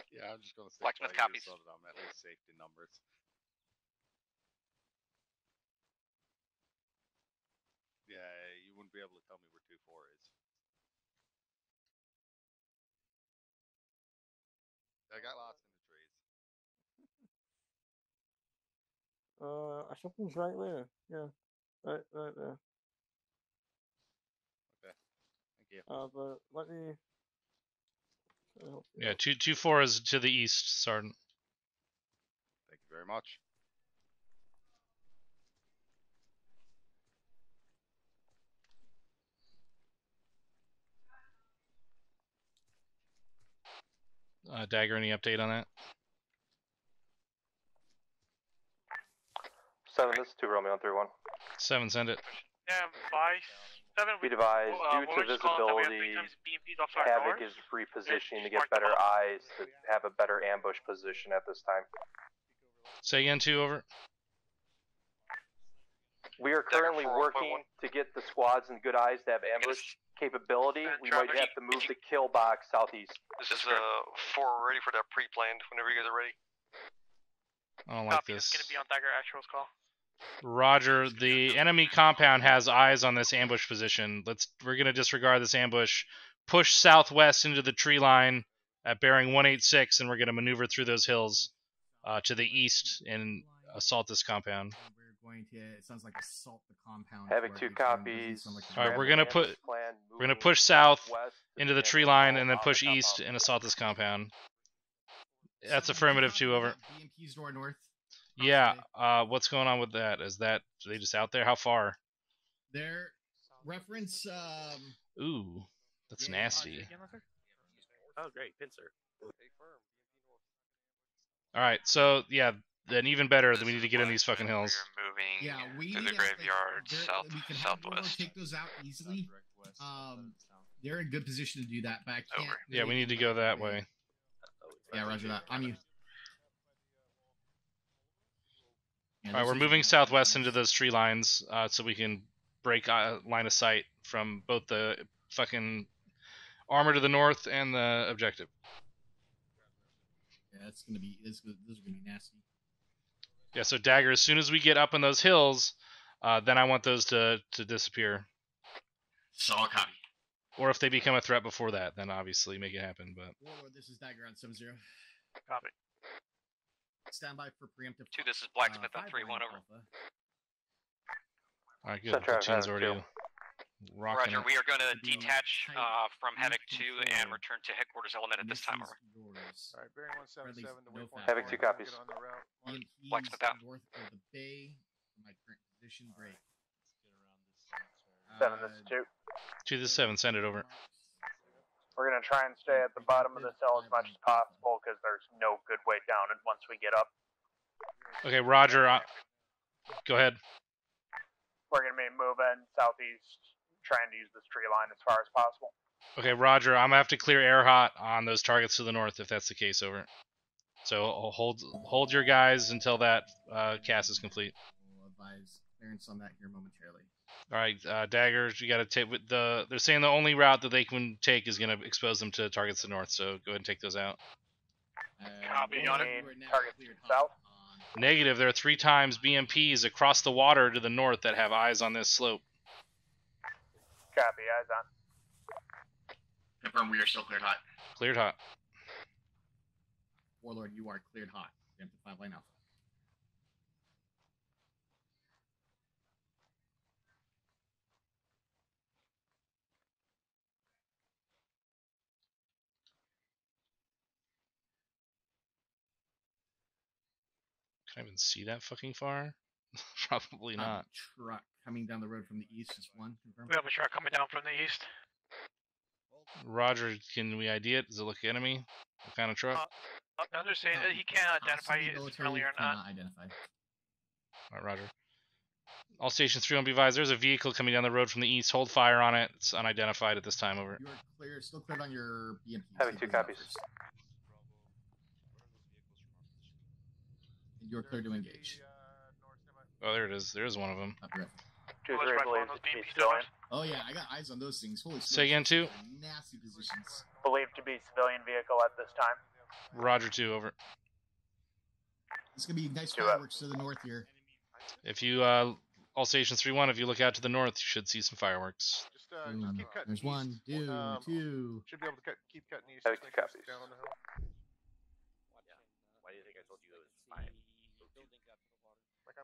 Yeah, I'm just gonna say Blacksmith five years copies. so that I'm at least safety numbers. Yeah, you wouldn't be able to tell me where two four is. I got lost in the trees. Uh, I think it's right there. Yeah, right, right there. Okay, thank you. Uh, but let me. Try to help you Yeah, out. two two four is to the east, Sergeant. Thank you very much. Uh, Dagger, any update on that? 7, this is 2 Romeo on 3 1. Seven, send it. Yeah, by seven. Be advised, uh, due to just calling that we have visibility, three times BMPs off our Havoc doors. is repositioning to get better eyes to have a better ambush position at this time. Say again, two over. We are currently working to get the squads and good eyes to have ambush capability. We might have to move the kill box southeast. This is uh four ready for that pre-planned whenever you guys are ready. I don't like Copy, this. It's gonna be on Dagger Actual's call. Roger, the enemy compound has eyes on this ambush position. Let's we're gonna disregard this ambush. Push southwest into the tree line at bearing 186, and we're gonna maneuver through those hills uh, to the east and assault this compound. We're going to. It sounds like assault the compound. Havoc two copies. like All right, we're gonna put plan, we're gonna push south southwest into the the tree line and then push east and assault this compound. That's affirmative. copy Two over. BMP's door north. Yeah. Uh, what's going on with that? Is that are they just out there? How far? Their reference. Um, Ooh, that's Yeah, nasty. Oh, great, pincer. All right, so yeah, then even better that we need to get in these fucking hills. Moving yeah, we through need the aspects- graveyard they're- south we can have southwest. take those out easily. Um, they're in good position to do that, but I can't. Over. Yeah, we need to go that way. Yeah, Roger that. On you. All right, we're moving southwest into those tree lines uh, so we can break uh, line of sight from both the fucking armor to the north and the objective. Yeah, it's gonna be. This, those are gonna be nasty. Yeah, so dagger. As soon as we get up in those hills, uh, then I want those to to disappear. Solid copy. Or if they become a threat before that, then obviously make it happen. But Warlord, this is Dagger on 7 0. Copy. Stand by for preemptive. Two. This is uh, Blacksmith on five three one range over. alpha. all right, good. Center Platoon's already rocking Roger. it. We are going to detach uh, from Havoc beat two and return to headquarters element at this time. Over. Alright, bearing 177 to no waypoint. Havoc two copies. on the route. BMP's Blacksmith out. north of the bay. My current position break. Seven, this is Uh, two. Two to seven. Send it over. We're gonna try and stay at the bottom of the cell as much as possible because there's no good way down it once we get up. Okay, Roger. Uh, go ahead. We're gonna be moving southeast, trying to use this tree line as far as possible. Okay, Roger. I'm gonna have to clear air hot on those targets to the north if that's the case. Over. So I'll hold hold your guys until that uh, CAS is complete. We'll advise clearance on that here momentarily. All right, uh, daggers. You got to take with the. They're saying the only route that they can take is going to expose them to targets to the north. So go ahead and take those out. Uh, Copy on it. you are now Target south. Negative. There are three times BMPs across the water to the north that have eyes on this slope. Copy, eyes on. Confirm we are still cleared hot. Cleared hot. Warlord, you are cleared hot. Preemptive five line alpha. Can I even see that fucking far? Probably Um, not. truck coming down the road from the east is one. Confirm. We have a truck coming down from the east. Roger, can we ID it? Does it look enemy? What kind of truck? Uh, I understand uh, he can't identify Hostile it as friendly or not. identify. Alright, Roger. All stations 3 on be advised. There's a vehicle coming down the road from the east. Hold fire on it. It's unidentified at this time. Over. You are clear, still cleared on your BMP. Havoc two copies. And you're clear to engage. Oh, there it is. There is one of them. Two three, right believe below to be civilian. Oh yeah, I got eyes on those things. Holy shit! Say again, two. Nasty positions. Believed to be civilian vehicle at this time. Roger 2, over. It's gonna be nice Do it. fireworks to the north here. If you, uh, all stations 3 1, if you look out to the north, you should see some fireworks. Just uh, Boom. keep cutting There's east. one, two, Um, two. Should be able to cut, keep cutting east. Having just make. Down on the hill. Why do you think I told you it was fine?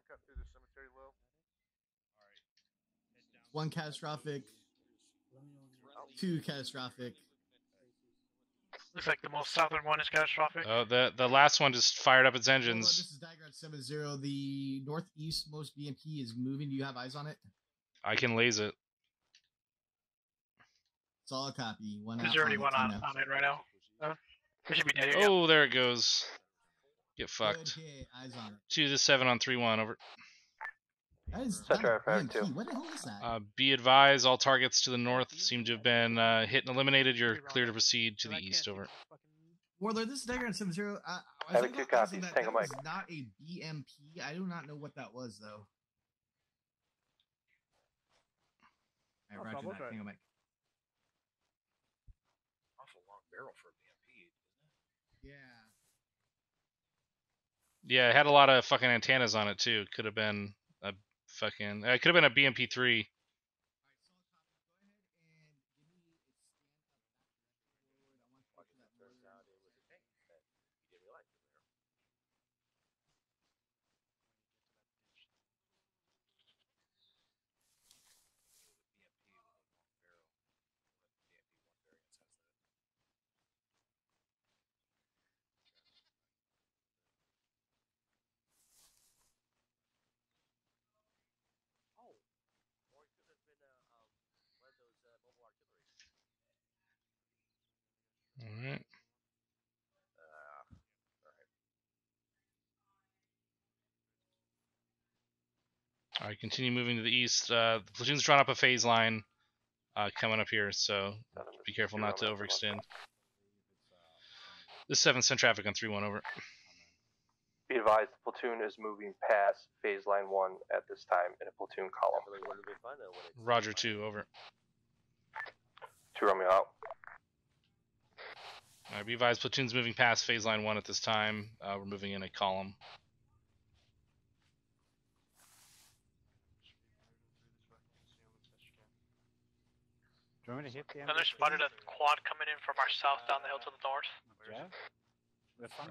Like through the cemetery low. One catastrophic. Two catastrophic. Looks like the most southern one is catastrophic. Oh, the the last one just fired up its Hold on, this engines. is Diagram 7-0. The northeast most BMP is moving. Do you have eyes on it? I can laze it. Solid copy. One There's out already on one it, on, on it right now. Uh, it should be dead here. Oh, there it goes. Get fucked. Eyes on it. Two to seven on three one over. That is Set not a traffic, BMP. too. What the hell is that? Uh, be advised, all targets to the north seem to have been uh, hit and eliminated. You're clear to proceed to the east. Over. Warlord, this is Diagram 7-0. I, I Having think two I was on copies, That, Tango that was Mike. not a BMP. I do not know what that was, though. All Oh, roger probably that. right. Tango Mike. Awful long barrel for a BMP. Yeah. Yeah, it had a lot of fucking antennas on it too. Could have been a fucking. Uh, it could have been a BMP three. All right, continue moving to the east. Uh, the platoon's drawn up a phase line uh, coming up here, so be careful not to overextend. This seven sent traffic on three one over. Be advised, the platoon is moving past phase line one at this time in a platoon column. Roger two over. Two Romeo out. All right, be advised, platoon's moving past phase line one at this time. Uh, we're moving in a column. Do you want me to hit the And they spotted a quad coming in from our south down the hill to the north. Yeah.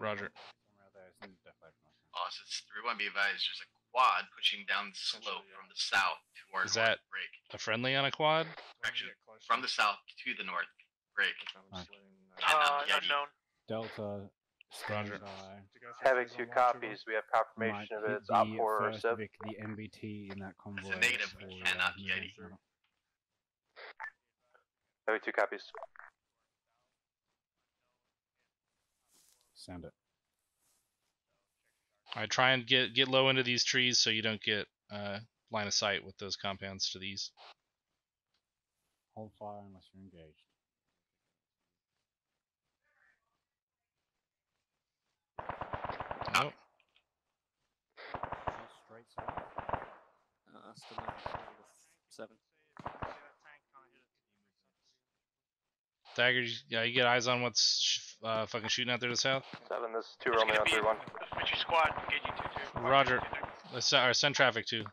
Roger. Somewhere there isn't definitely. Boss, it's 3-1 be advised, there's a quad pushing down the slope from the south toward Is that break. a friendly on a quad? Correction. From the south to the north break. Uh, Yeti. unknown. Delta. Roger. standby. Havoc two copies, we have confirmation of it. it's op the 4 or first SIP. Vic, the MBT in that convoy. negative, we or, cannot uh, Yeti. no, Havoc two copies. Send it. All right, try and get get low into these trees so you don't get uh, line of sight with those compounds to these. Hold fire unless you're engaged. Nope. Straight south. Uh, still not sure with seven. Dagger, you- yeah, you get eyes on what's uh, fucking shooting out there to the south. Seven, this is two It's Romeo three one. infantry squad engaging two two. Roger. Let's uh, send traffic to.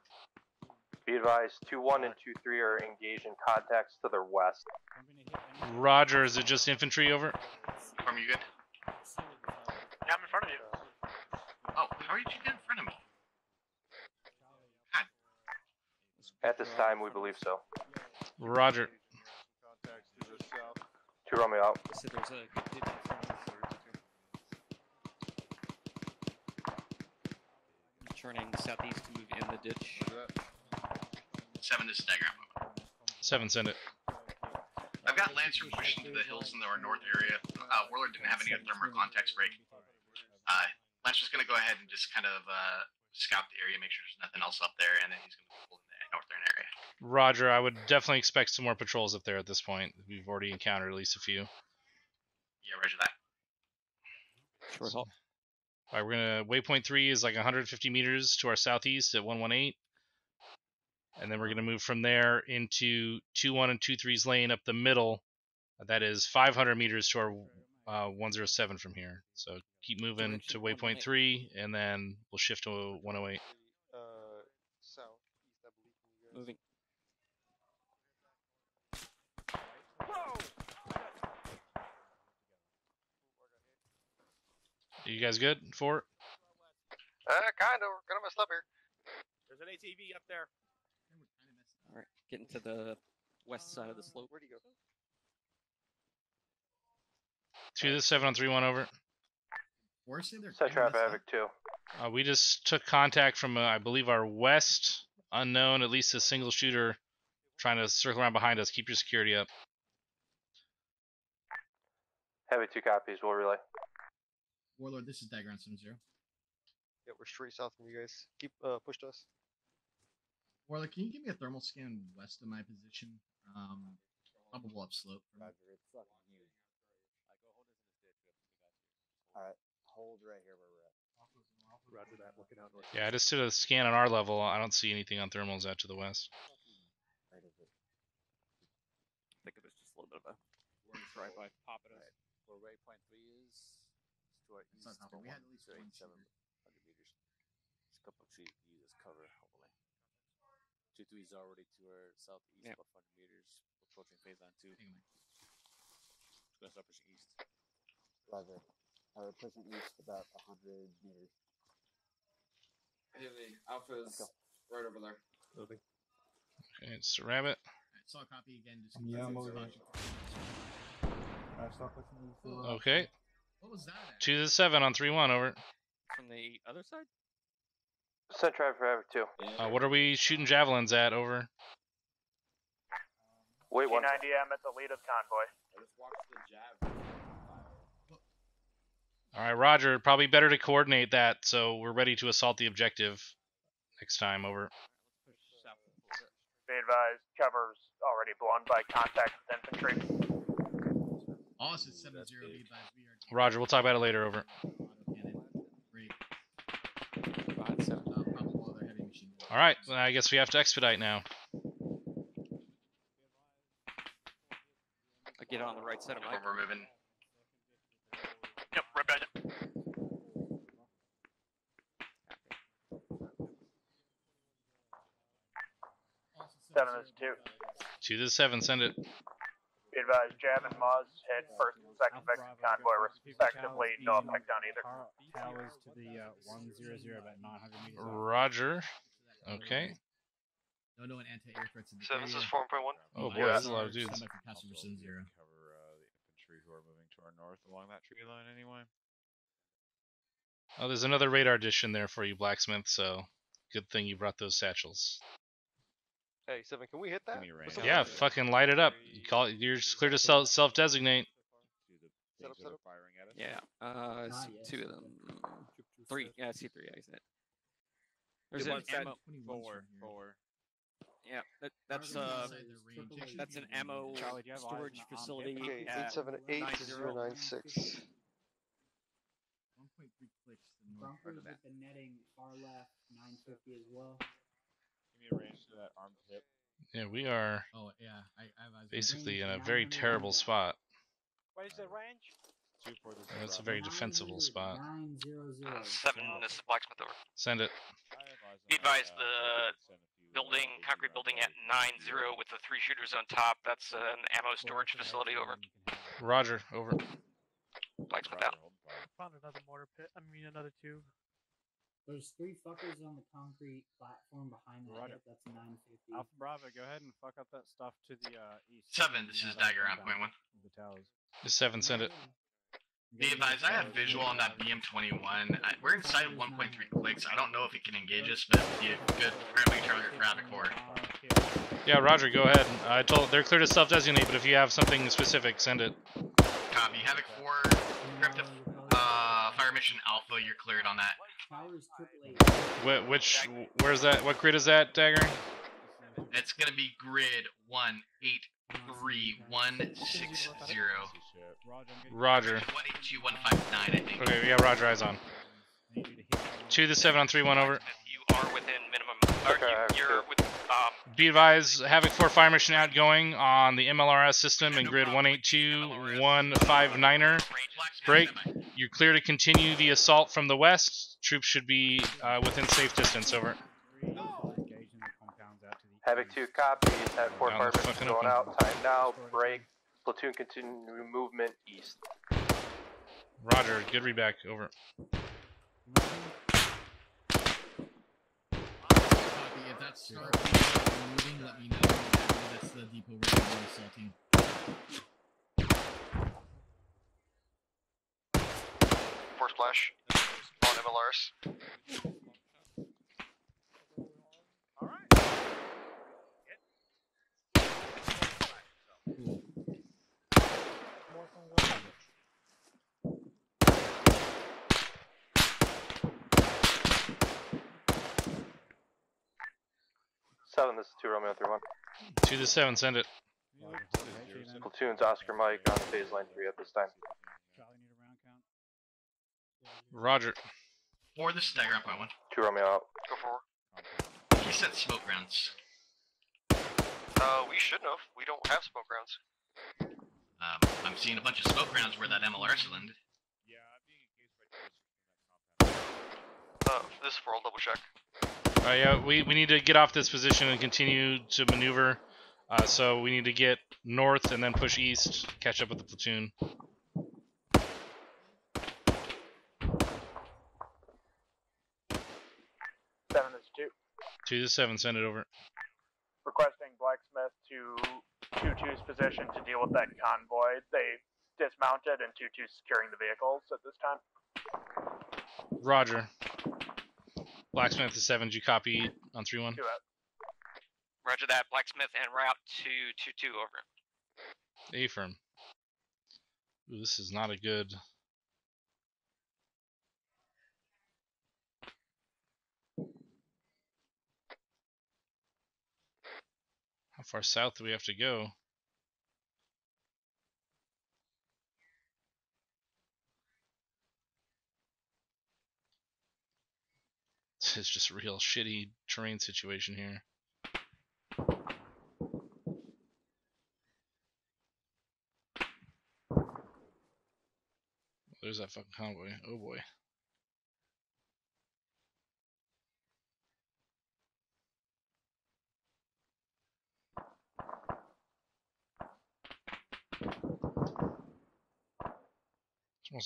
Be advised, two one and two three are engaged in contacts to their west. Roger, is it just infantry over? From you good? Yeah, I'm in front of you. Oh, how did you get in front of me? At this time, we believe so. Roger. Contacts to the south. Two Romeo out. So there's a good ditch in front of us. I'm Turning southeast to move in the ditch. Seven, this is diagram. Seven, send it. I've got got Lancer pushed into the hills in our north area. Uh, Warlord didn't have any thermal contacts break. Uh, Lancer's gonna go ahead and just kind of uh, scout the area, make sure there's nothing else up there, and then he's gonna pull in the northern area. Roger, I would definitely expect some more patrols up there at this point. We've already encountered at least a few. Yeah, roger that. Short halt. All right, we're gonna waypoint three is like 150 meters to our southeast at 118, and then we're gonna move from there into two one and two three's lane up the middle. That is 500 meters to our uh, 107 from here. So keep moving to waypoint three, and then we'll shift to 108. Uh, south, I believe. from you guys. Moving. You guys good for it? Uh, kind of. We're gonna mess up here. There's an ATV up there. All right, getting to the west side of the slope. Where do you go? Two to the seven on three one over. Or say they're Set kinda trap. Havoc 2. Uh, we just took contact from, uh, I believe, our west unknown, at least a single shooter trying to circle around behind us. Keep your security up. Havoc 2 copies, we'll relay. Warlord, this is Dagger on 70. Yeah, we're straight south from you guys. Keep uh push to us. Warlord, can you give me a thermal scan west of my position? Um, probable upslope. for me. Alright, hold right here where we're at. Roger that. Looking out north. Yeah, I just did a scan on our level. I don't see anything on thermals out to the west. Think of it as just a little bit of a drive by pop at us. Where waypoint three is, it's to our It's east, not helpful. We had at least to one eight seven shooter. meters. It's a couple of trees use as cover, hopefully. Two three is already to our southeast, Yep. about 100 meters, approaching phase line two. Hang on. It's gonna start pushing east. Roger. Uh, we're pushing east about a hundred meters. Haley, Alpha's right over there. Moving. Okay, it's a rabbit. Alright, saw a copy again. Just Yeah, I'm over watch here. it. Alright, stop pushing east. Okay. What was that? At? Two to the seven on three one over. From the other side? Set drive for Havoc 2. Uh, what are we shooting javelins at over? Wait one. T90M at the lead of convoy. I just watched the jab. All right, Roger. Probably better to coordinate that so we're ready to assault the objective next time. Over. Be advised, cover's already blown by contact with infantry. Austin 70 be advised. We are Roger. We'll talk about it later. Over. autocannon. Break. Five, seven. Probable other heavy machine gun. All right. then I guess we have to expedite now. I get on the right side of my. We're moving. Yep, right behind you. Seven is two. Two to the seven. Send it. Be advised, Jab and Muzz hit first and second victim convoy respectively. No effect on either. Towers to the uh, 100 about 900 meters. out. Roger. Okay. No, no, an anti-air threats in the Seven, this area. is four point one. Oh boy, that's a lot of SRs, dudes. standby for passenger Sim Zero. Cover uh, the infantry who are moving to our north along that tree line anyway. Oh, there's another radar dish in there for you, blacksmith. So good thing you brought those satchels. Hey, seven, can we hit that? me a What's range. up Yeah, with fucking light it up. You call it. You're just clear to self self designate. Set up, set up. firing at us. Yeah. Uh, I Not two of them. Three. Yeah, I see three. I see it. There's Yeah, an ammo. Four, four. Yeah, that, that's Roger, uh, outside the range. Actually, that's an ammo Charlie, do you have eyes on storage facility. hip? Okay, at eight seven eight to 90. zero nine six. 1.3 clicks to the north of that. with the netting far left, 950 as well. Give me a range to that armed hip. Yeah, we are Oh, yeah. I, I have eyes on it. basically in a very terrible spot. What is the range? Two for this. That's a very defensible spot. Uh, seven, this is Blacksmith over. Send it. I have eyes on Be advised, uh, the I could send a few, uh, Building, concrete building at to nine you. zero with the three shooters on top. That's an ammo storage facility over. Roger. Over. Blacksmith Roger, out. Found another mortar pit. I mean, another two. There's three fuckers on the concrete platform behind that Roger. hip. That's 950. Alpha Bravo, go ahead and fuck up that stuff to the uh, east. Seven, this is Dagger one on one. The towers. Seven. Send it. Be advised, I have visual on that BM21. I, we're inside 1.3 clicks. I don't know if it can engage us, but it'd be a good primary target for Havoc 4. Yeah, Roger, go ahead. I told they're clear to self-designate, but if you have something specific, send it. Copy. Havoc 4, Crypto, Fire Mission Alpha, you're cleared on that. Towers Wh- which, where's that? What grid is that, Dagger? It's gonna be grid 183160. Roger. 182159, I think. Okay, we got Roger eyes on. Two to seven on three one over. You are within minimum. Or you, you're with. Um, Be advised, Havoc 4 fire mission outgoing on the MLRS system in grid 182159er. Break. You're clear to continue the assault from the west. Troops should be uh, within safe distance. Over. Havoc 2 copies. Havoc 4 Down fire mission going open. out. Time now. Break. Platoon continue movement east. Roger. Good read back. Over. Copy. If moving, let me know. That's the depot where we're assaulting. Force flash on MLRs. Seven. This is two Romeo three one. Two to seven. Send it. Platoon's Oscar Mike on phase line three at this time. Roger. Or the stagger up by one. Two Romeo out. Go forward. He said smoke rounds. Uh, we shouldn't have. We don't have smoke rounds. Um, I'm seeing a bunch of smoke rounds where that MLRS landed. Uh, this for I'll double check. Uh, yeah, we, we need to get off this position and continue to maneuver. Uh, so we need to get north and then push east, catch up with the platoon. Seven is two. Two to seven. Send it over. Requesting Blacksmith to 2-2's position to deal with that convoy. They dismounted and 2-2 securing the vehicles at this time. Roger. Blacksmith is seven. Did you copy on three one? Two. Roger that. Blacksmith and route to two two over. A firm. Ooh, this is not a good. How far south do we have to go? This is just a real shitty terrain situation here. There's that fucking convoy. Oh boy.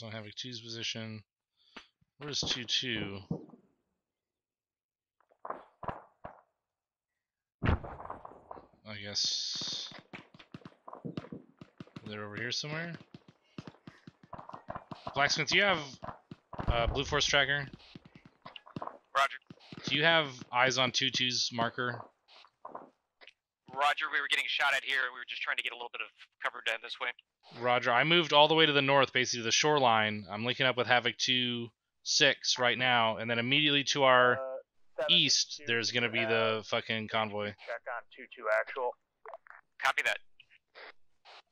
On Havoc 2's position. Where's 2 2? Guess they're over here somewhere. Blacksmith, do you have uh, Blue Force tracker? Roger. Do you have eyes on 2-2's marker? Roger, we were getting shot at here. We were just trying to get a little bit of cover down this way. Roger, I moved all the way to the north, basically to the shoreline. I'm linking up with Havoc 2 6 right now, and then immediately to our east, there's going to be the fucking convoy. Check on 2-2 actual. Copy that.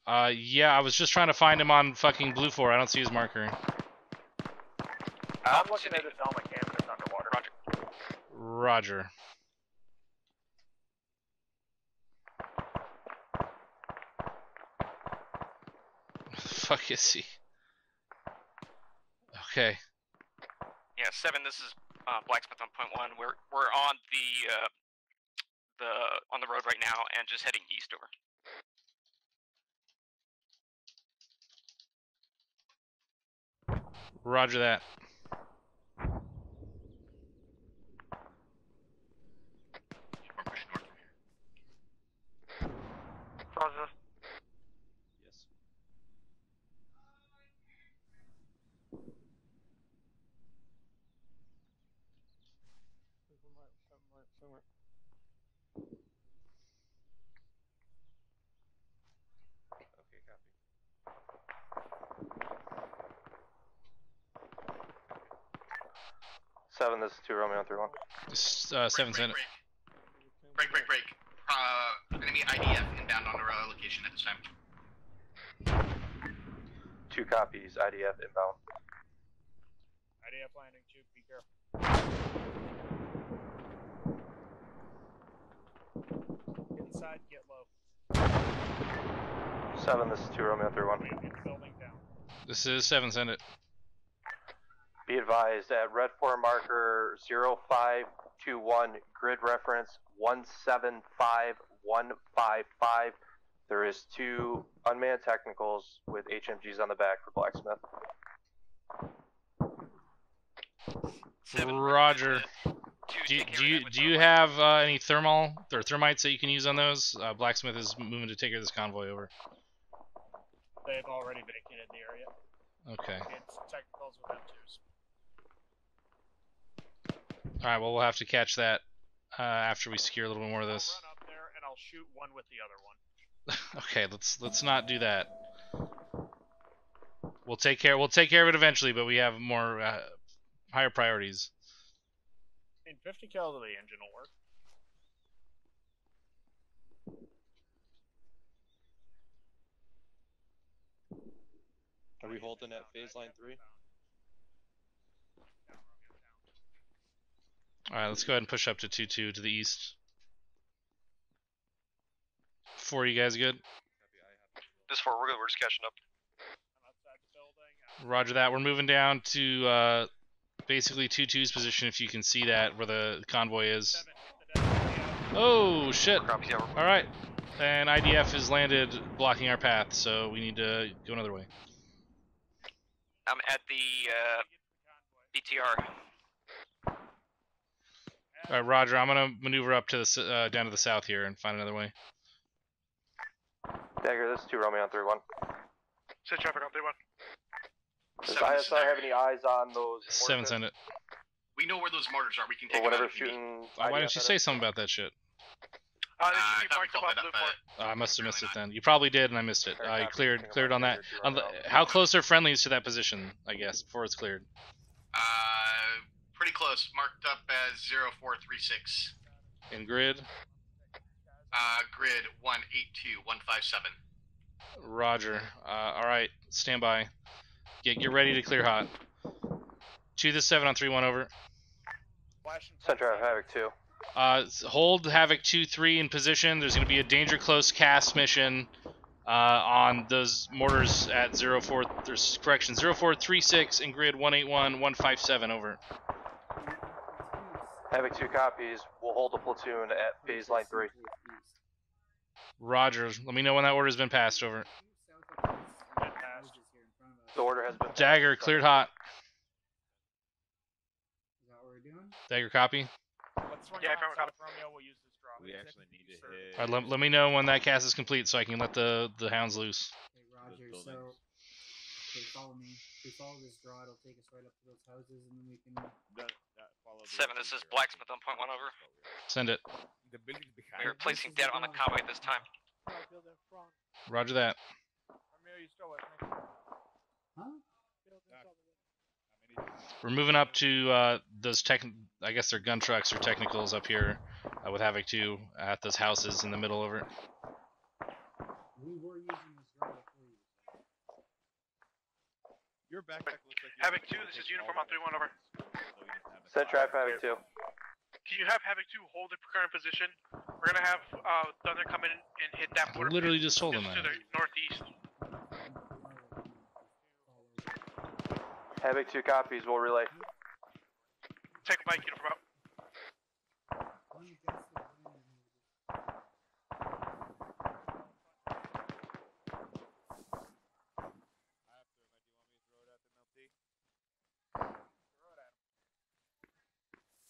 Uh, yeah, I was just trying to find him on fucking Blue Force. I don't see his marker. I'm looking at his helmet canvas underwater. Roger. Roger. Fuck is he? Okay. Yeah, seven. This is uh, Blacksmith on point one. We're we're on the uh, the on the road right now and just heading east over. Roger that. Roger. 7, this is 2 Romeo 3 1. This, uh, 7 break, Senate. Break, break, break. break. Uh, enemy IDF inbound on our location at this time. Two copies, IDF inbound. IDF landing, two, be careful. Inside, get low. 7, this is 2 Romeo 3 1. Building down. This is 7 Senate. Be advised at red four marker 0521 grid reference 175155. There is two unmanned technicals with HMGs on the back for Blacksmith. Roger. Do you, do you do you have uh, any thermal or thermites that you can use on those? Uh, Blacksmith is moving to take care of this convoy over. They've already vacated the area. Okay. It's technicals with M2s. All right. Well, we'll have to catch that uh, after we secure a little bit more of this. Run up there and I'll shoot one with the other one. okay. Let's let's not do that. We'll take care. We'll take care of it eventually, but we have more uh, higher priorities. I mean, 50 cal to the engine will work. Are we holding at phase line three? All right. Let's go ahead and push up to two two to the east. Four, you guys good? This four, we're good. We're just catching up. Roger that. We're moving down to uh, basically 2-2's position, if you can see that, where the convoy is. Oh, shit. Alright. And IDF has landed blocking our path, so we need to go another way. I'm at the uh, BTR. Alright, Roger. I'm going to maneuver up to the uh, down to the south here and find another way. Dagger, this is two Romeo on three one. Send traffic on 3 1. Does ISI have any eyes on those? Seven mortars? send it. We know where those mortars are. We can Or take whatever them out if we need. shooting. Why IDF don't you say it? something about that shit? Uh, Uh, I be thought we marked up called on that blue up, port. but Uh, I must have missed it then. You probably did, and I missed it. I cleared cleared on that. On the, how close are friendlies to that position? I guess before it's cleared. uh, pretty close. Marked up as 0436. In grid. Uh, grid 182157. Roger. Uh, all right, stand by. Get get ready to clear hot. Two to seven on three one over. Center of Havoc two. Uh, hold Havoc two three in position. There's going to be a danger close CAS mission uh, on those mortars at zero four. There's correction zero four three six and grid one eight one one five seven over. Havoc two copies. We'll hold the platoon at phase line three. Roger. Let me know when that order's been passed over. The order has been. Dagger cleared hot. Is that what we're doing? Dagger copy. Let's Yeah, around Romeo. We'll use this drop. We actually need to hit. All right, let, let me know when that CAS is complete so I can let the the hounds loose. Okay, Roger. So, okay, follow me. If we follow this draw, it'll take us right up to those houses, and then we can. Seven, this is Blacksmith on point one over. Send it. The building's behind. We're placing dead on the convoy at this time. Roger that. Romeo, you still with me? Huh? We're moving up to uh, those tech. I guess they're gun trucks or technicals up here uh, with Havoc 2 at those houses in the middle over. it. We were using this draw before you. Your backpack looks like. Havoc 2, this is uniform on 3 1 over. Send trap Havoc two. Can you have Havoc 2 hold the current position? We're gonna have uh, Thunder come in and hit that I border. literally just told him to the northeast. Havoc two copies. We'll relay. Take a bike uniform out.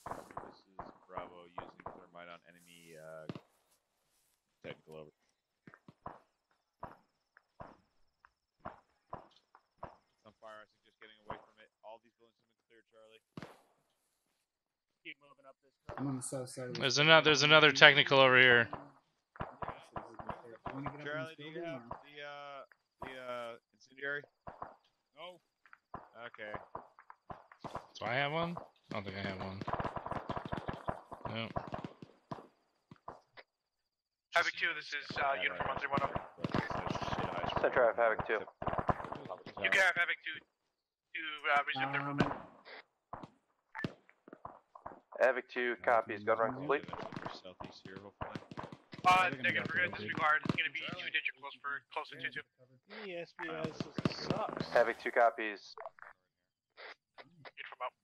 This is Bravo using thermite on enemy uh, technical over. It's on fire. I suggest getting away from it. All these buildings have been cleared, Charlie. Keep moving up this. I'm on the south side of this. There's another. There's another technical over here. Wanna get up in Charlie, do you have the uh, the uh, incendiary? No. Okay. Do I have one? I don't think I have one. Nope. Havoc 2, this is uh, Uniform 131 over. Center have Havoc 2. You can have Havoc 2 to uh, resume their movement. Havoc 2 copies. Gun run complete. Southeast here, hopefully. Uh, negative, we're gonna disregard. It's gonna be too digit close for close to 2 2. The SBS sucks. Havoc 2 copies. Uniform out.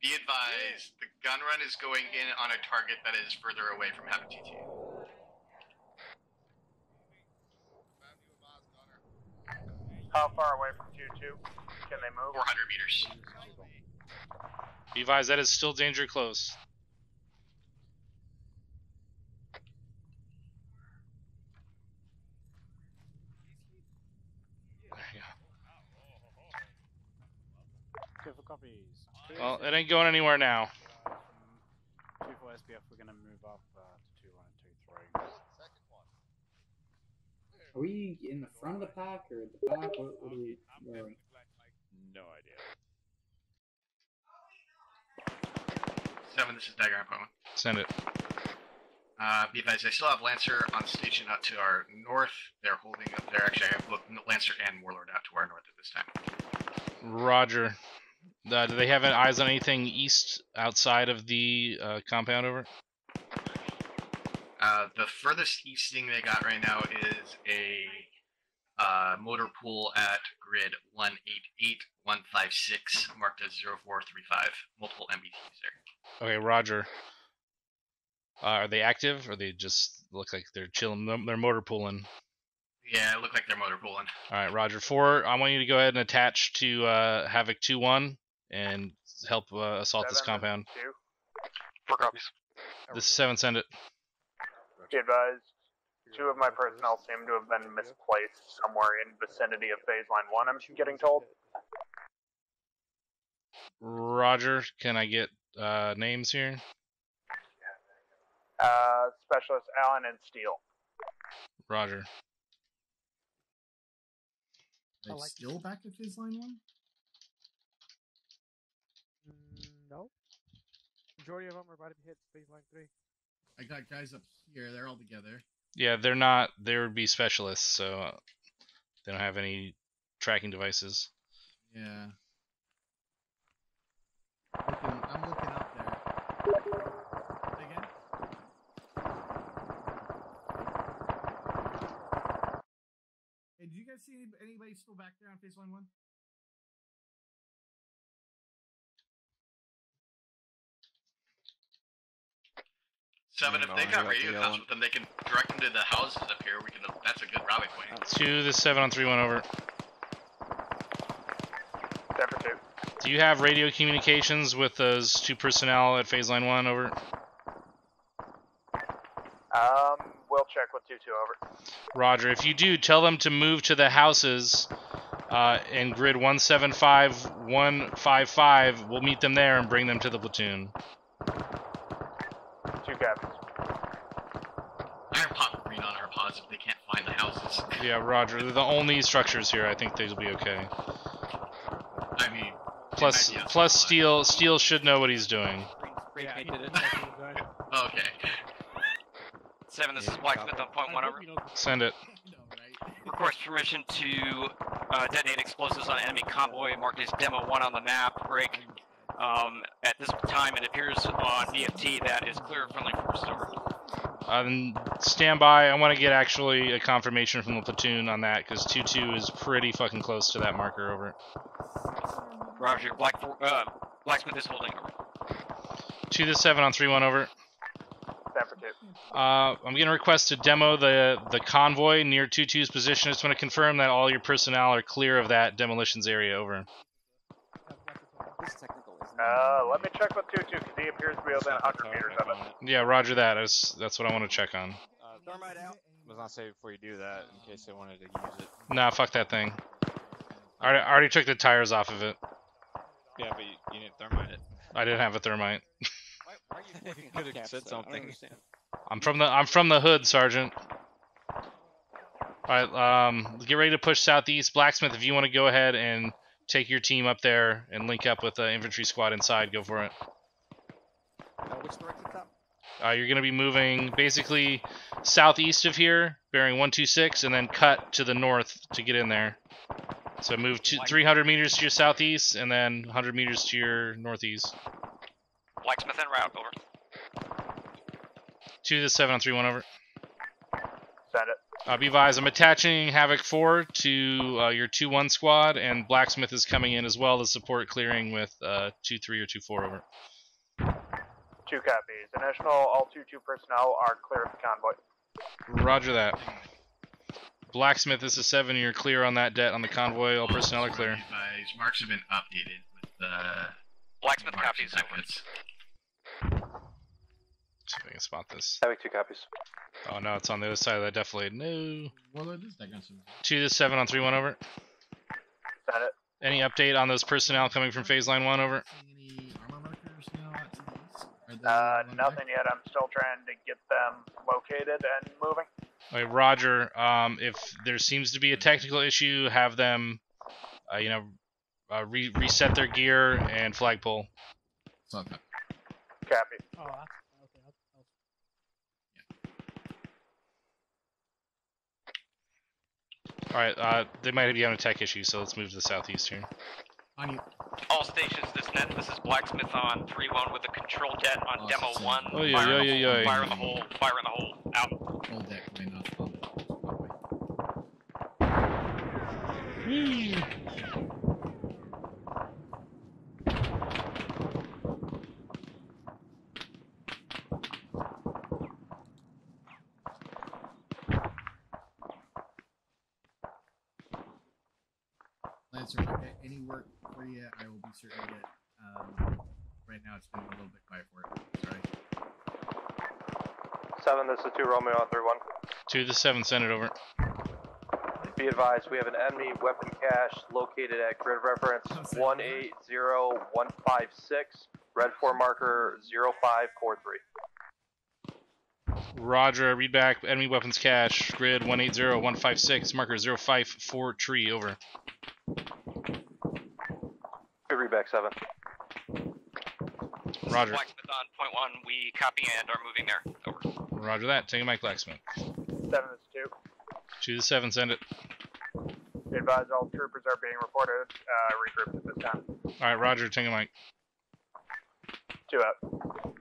Be advised, the gun run is going in on a target that is further away from Havoc How far away from 2 2? Can they move? 400 meters. Be advised, that is still danger close. Careful copies. Well, it ain't going anywhere now. Two for SBF, we're gonna move up uh, to two one and two three. Are we in the front of the pack or at the back? What, what are we? Where are? No idea. Seven, this is Dagger Appointment. Send it. Uh, be advised, I still have Lancer on station out to our north. They're holding up there. Actually, I have both Lancer and Warlord out to our north at this time. Roger. Uh, do they have eyes on anything east outside of the uh, compound over? Uh, the furthest east thing they got right now is a uh, motor pool at grid 188156, marked as 0435. Multiple MBTs there. Okay, Roger. Uh, are they active, or they just look like they're chilling? They're motor pooling. Yeah, it looked like they're motor pooling. All right, Roger. Four. I want you to go ahead and attach to uh, Havoc two one and help uh, assault this compound. Two. Four copies. This is seven. Send it. Be advised, two of my personnel seem to have been misplaced somewhere in vicinity of phase line one. I'm getting told. Roger. Can I get uh, names here? Uh, specialist Allen and Steele. Roger. Are they still back at phase line one? No. Majority of them are about to hit phase line three. I got guys up here. They're all together. Yeah, they're not. They would be specialists, so uh, they don't have any tracking devices. Yeah. Looking, I'm looking up there. Again? Hey, did you guys see anybody still back there on phase line one? Seven, if they got got radio the comms yellow. with them, they can direct them to the houses up here. We can. That's a good rally point. Two. the seven on three one over. Seven two. Do you have radio communications with those two personnel at phase line one over? Um, we'll check with two two over. Roger. If you do, tell them to move to the houses uh, in grid 175 155. We'll meet them there and bring them to the platoon. Two captains. I have pop green on our pods if they can't find the houses. Yeah, Roger. They're the only structures here. I think they'll be okay. I mean, Plus, plus Steel. Steel should know what he's doing. Spray painted it. okay. Seven, this is Blacksmith on point one over. Send it. Request permission to uh, detonate explosives on enemy convoy marked as Demo 1 on the map. Break. Um, at this time, it appears on BFT that is clear of friendly force over. Uh, then stand by. I want to get actually a confirmation from the platoon on that because 2-2 is pretty fucking close to that marker over. Roger, Black for, uh, Blacksmith is holding over. 2 to 7 on 3-1 over. Seven two. Uh, I'm going to request to demo the, the convoy near 2-2's position. I just want to confirm that all your personnel are clear of that demolitions area over. Uh, let me check with two two because he appears to be within 100 meters of it. Yeah, roger that. That's, that's what I want to check on. Thermite out. Was not say before you do that in case they wanted to use it. Nah, fuck that thing. I already, I already took the tires off of it. Yeah, but you, you need to thermite it. I didn't have a thermite. you could have said something. I'm from the I'm from the hood, Sergeant. All right, um, get ready to push southeast. Blacksmith, if you want to go ahead and take your team up there and link up with the infantry squad inside. Go for it. Uh, which direction, Tom? Uh, you're going to be moving basically southeast of here, bearing 126, and then cut to the north to get in there. So move to 300 meters to your southeast, and then 100 meters to your northeast. Blacksmith en route, over. To the 731 over. Send it. Uh, be advised, I'm attaching Havoc 4 to uh, your 2-1 squad, and Blacksmith is coming in as well to support clearing with uh, 2-3 or 2-4 over. Two copies. Additional all two two personnel are clear of the convoy. Roger that. Blacksmith, this is 7, you're clear on that debt on the convoy, all personnel are clear. Advise, marks have been updated with the Blacksmith marks copies. And seconds. See if I can spot this. Havoc two copies. Oh no, it's on the other side of that defilade. No. Warlord, this that gun 2 to 7 on 3 1 over. Send it. Any update on those personnel coming from phase line 1 over? Any armor markers now out the east? Are Uh, one nothing yet. I'm still trying to get them located and moving. Okay, Roger. Um, if there seems to be a technical issue, have them, uh, you know, uh, re- reset their gear and flagpole. Suck. Copy. Oh, that's, okay. That's, All right. Uh, they might be having a tech issue, so let's move to the southeast here. On you. All stations, this net. This is Blacksmith on 3-1 with a control jet on Oh, demo 1. Oh, yeah, fire, yeah, in yeah, yeah. fire in the hole, fire in the hole, out. Hold deck, may not spawn. Lancer, if I get any work for you, I will be certain to get. Um, right now, it's been a little bit quiet for it. Sorry. Seven, this is two Romeo on three one. 2 to 7, send it over. Be advised, we have an enemy weapon cache located at grid reference one eight zero one five six. Red four marker zero five four three. Roger. Read back. Enemy weapons cache. Grid 180156. Marker 054 tree. Over. Good read back seven. Roger. Blacksmith on point one. We copy and are moving there. Over. Roger that. Take a mic, Blacksmith. Seven is two. 2 to 7, send it. Be advised, all troopers are being reported. Uh, regrouped at this time. All right, Roger. Take a mic. Two out.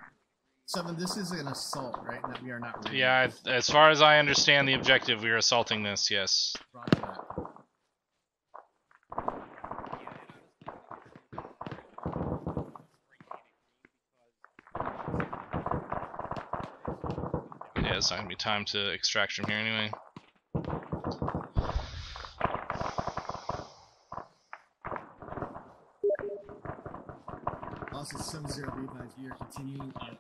Seven, this is an assault, right? That we are not. raiding. Yeah, as far as I understand the objective, we are assaulting this. Yes. Roger that. Yeah, it's not gonna be time to extract from here anyway. Also, some zero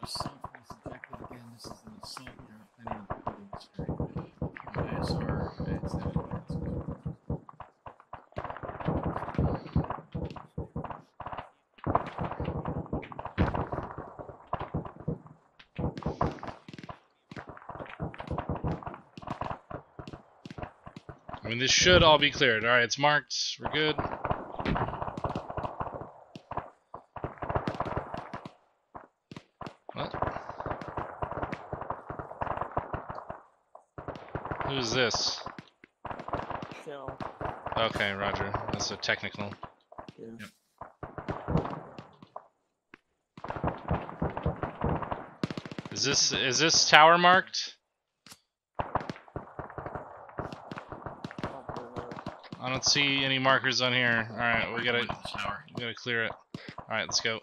assault this objective. Again, this is an assault. We are planning on at seven mean, this should all be cleared. All right, it's marked. We're good. What? Who's this? Shell. Okay, Roger. That's a technical. Yeah. Is this is this tower marked? Don't see any markers on here. All right, we gotta we gotta clear it. All right, let's go.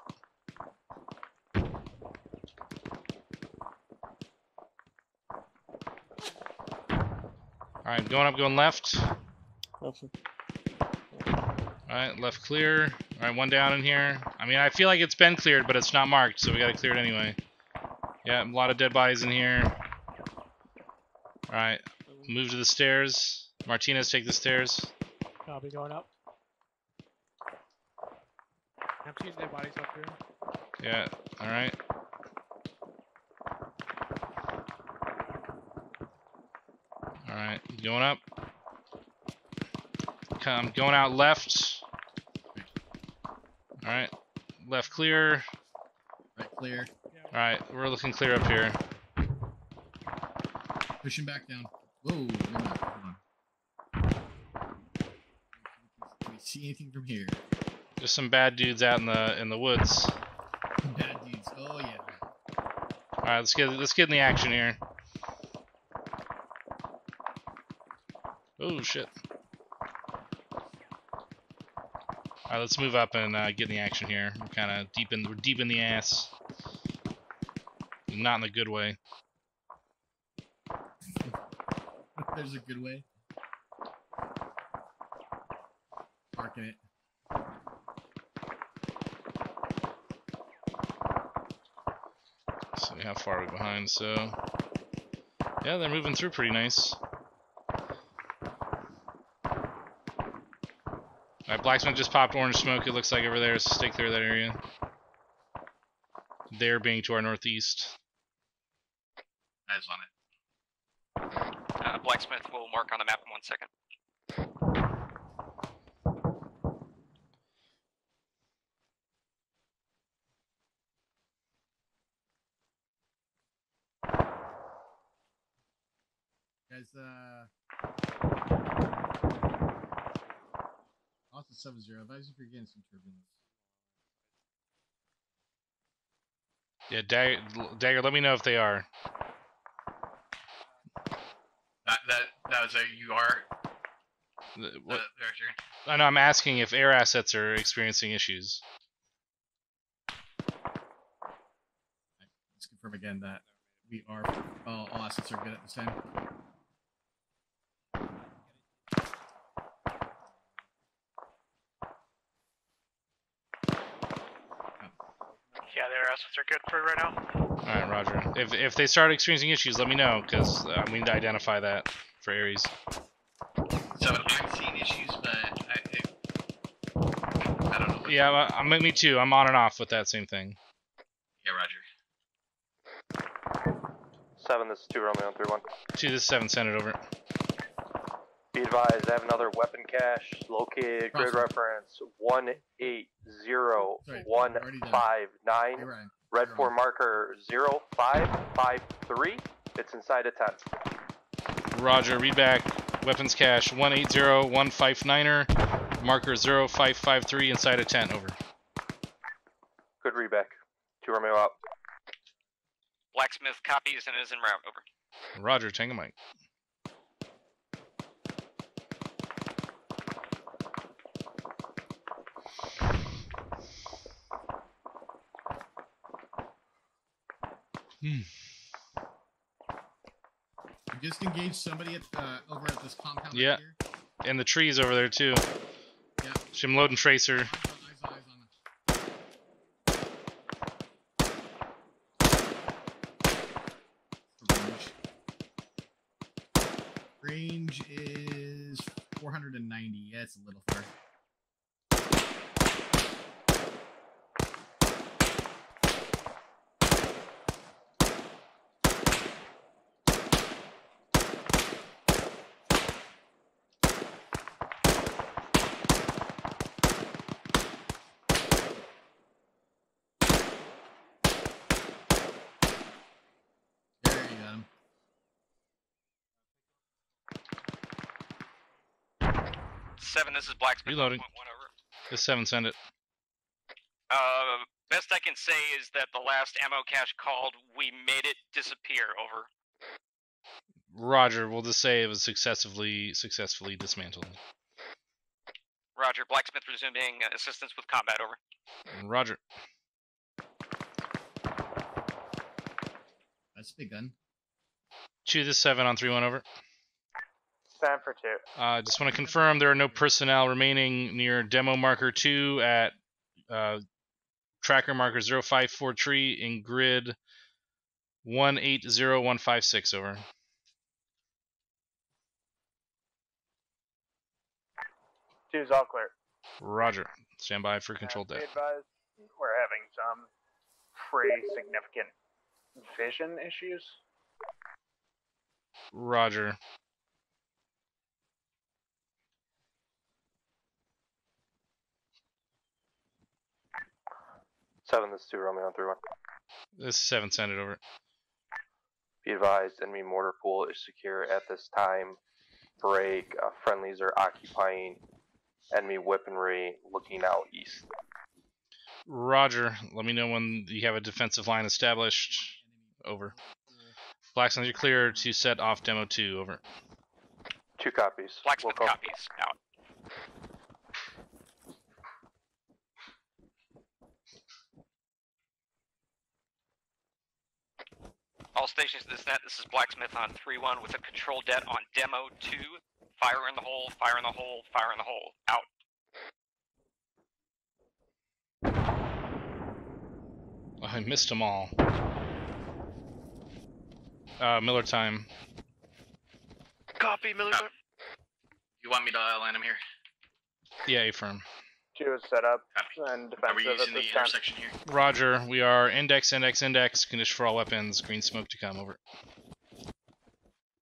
All right, going up, going left. All right, left clear. All right, one down in here. I mean, I feel like it's been cleared, but it's not marked, so we gotta clear it anyway. Yeah, a lot of dead bodies in here. All right, move to the stairs. Martinez, take the stairs. Copy, going up. I'm seeing dead bodies up here. Yeah, all right. All right, going up. Come, going out left. Alright, left clear. Right clear. All right, we're looking clear up here. Pushing back down. Whoa, wait a minute, hold on. Can we see anything from here? There's some bad dudes out in the in the woods. Bad dudes. Oh yeah. All right, let's get let's get in the action here. Oh shit! All right, let's move up and uh, get in the action here. We're kind of deep in we're deep in the ass. Not in a good way. There's a good way. Parking it. See how far we're we behind? So, yeah, they're moving through pretty nice. Alright, Blacksmith just popped orange smoke, it looks like over there. So stay clear of that area. There being to our northeast. Eyes on it. Uh, Blacksmith will mark on the map in one second. Guys, uh. Austin 7 0. Advise if you're getting some turbulence. Yeah, Dagger, Dagger, let me know if they are. That that that was a you are. The- What, director. I know I'm asking if air assets are experiencing issues. Let's confirm again that we are. All, all assets are good at this time. Yeah, their assets are good for right now. Alright, Roger. If if they start experiencing issues, let me know, because uh, we need to identify that for Ares. So I'm seeing issues, but I, it, I don't know. Yeah, I, I, me too. I'm on and off with that same thing. Yeah, Roger. Seven, this is two Romeo three one. Two, this is seven. Send it over. Be advised, I have another weapon cache located grid Crossing. reference one eight zero one five nine. Red hmm. four marker zero five five three. It's inside a tent. Roger. Read back. Weapons cache 180159er. Marker 0553 inside a tent. Over. Good readback. Two Romeo out. Blacksmith copies and is in route. Over. Roger. Tango Mike. We just engaged somebody at, uh, over at this compound. Yeah. Right here. And the trees over there too. Yeah. Shim loading tracer. Range is 490. Yeah, it's a little far. There you got him. Seven. This is Blacksmith. Reloading. Point one over. This seven. Send it. Uh, best I can say is that the last ammo cache called, we made it disappear. Over. Roger. We'll just say it was successfully successfully dismantled. Roger. Blacksmith resuming assistance with combat. Over. Roger. That's a big gun. Two. This seven on three one. Over. Stand for two. I uh, just want to confirm there are no personnel remaining near demo marker 2 at uh, tracker marker 0543 in grid 180156 over. Two's all clear. Roger. Stand by for controlled Be death. advised, we're having some pretty significant vision issues. Roger. Seven, this is two Romeo on three one. This is seven. Send it over. Be advised, enemy motor pool is secure at this time. Break. Uh, friendlies are occupying enemy weaponry, looking out east. Roger. Let me know when you have a defensive line established. Over. Blacksmith, you're clear to set off demo two. Over. Two copies. Blacksmith We'll copies. Out. All stations to this net, this is Blacksmith on 3-1 with a control debt on demo 2. Fire in the hole, fire in the hole, fire in the hole. Out. Oh, I missed them all. Uh, Miller time. Copy, Miller. You want me to uh, land him here? Yeah, affirm. Two is set up and Are we using the this time. intersection here? Roger. We are index, index, index. Condition for all weapons. Green smoke to come. Over.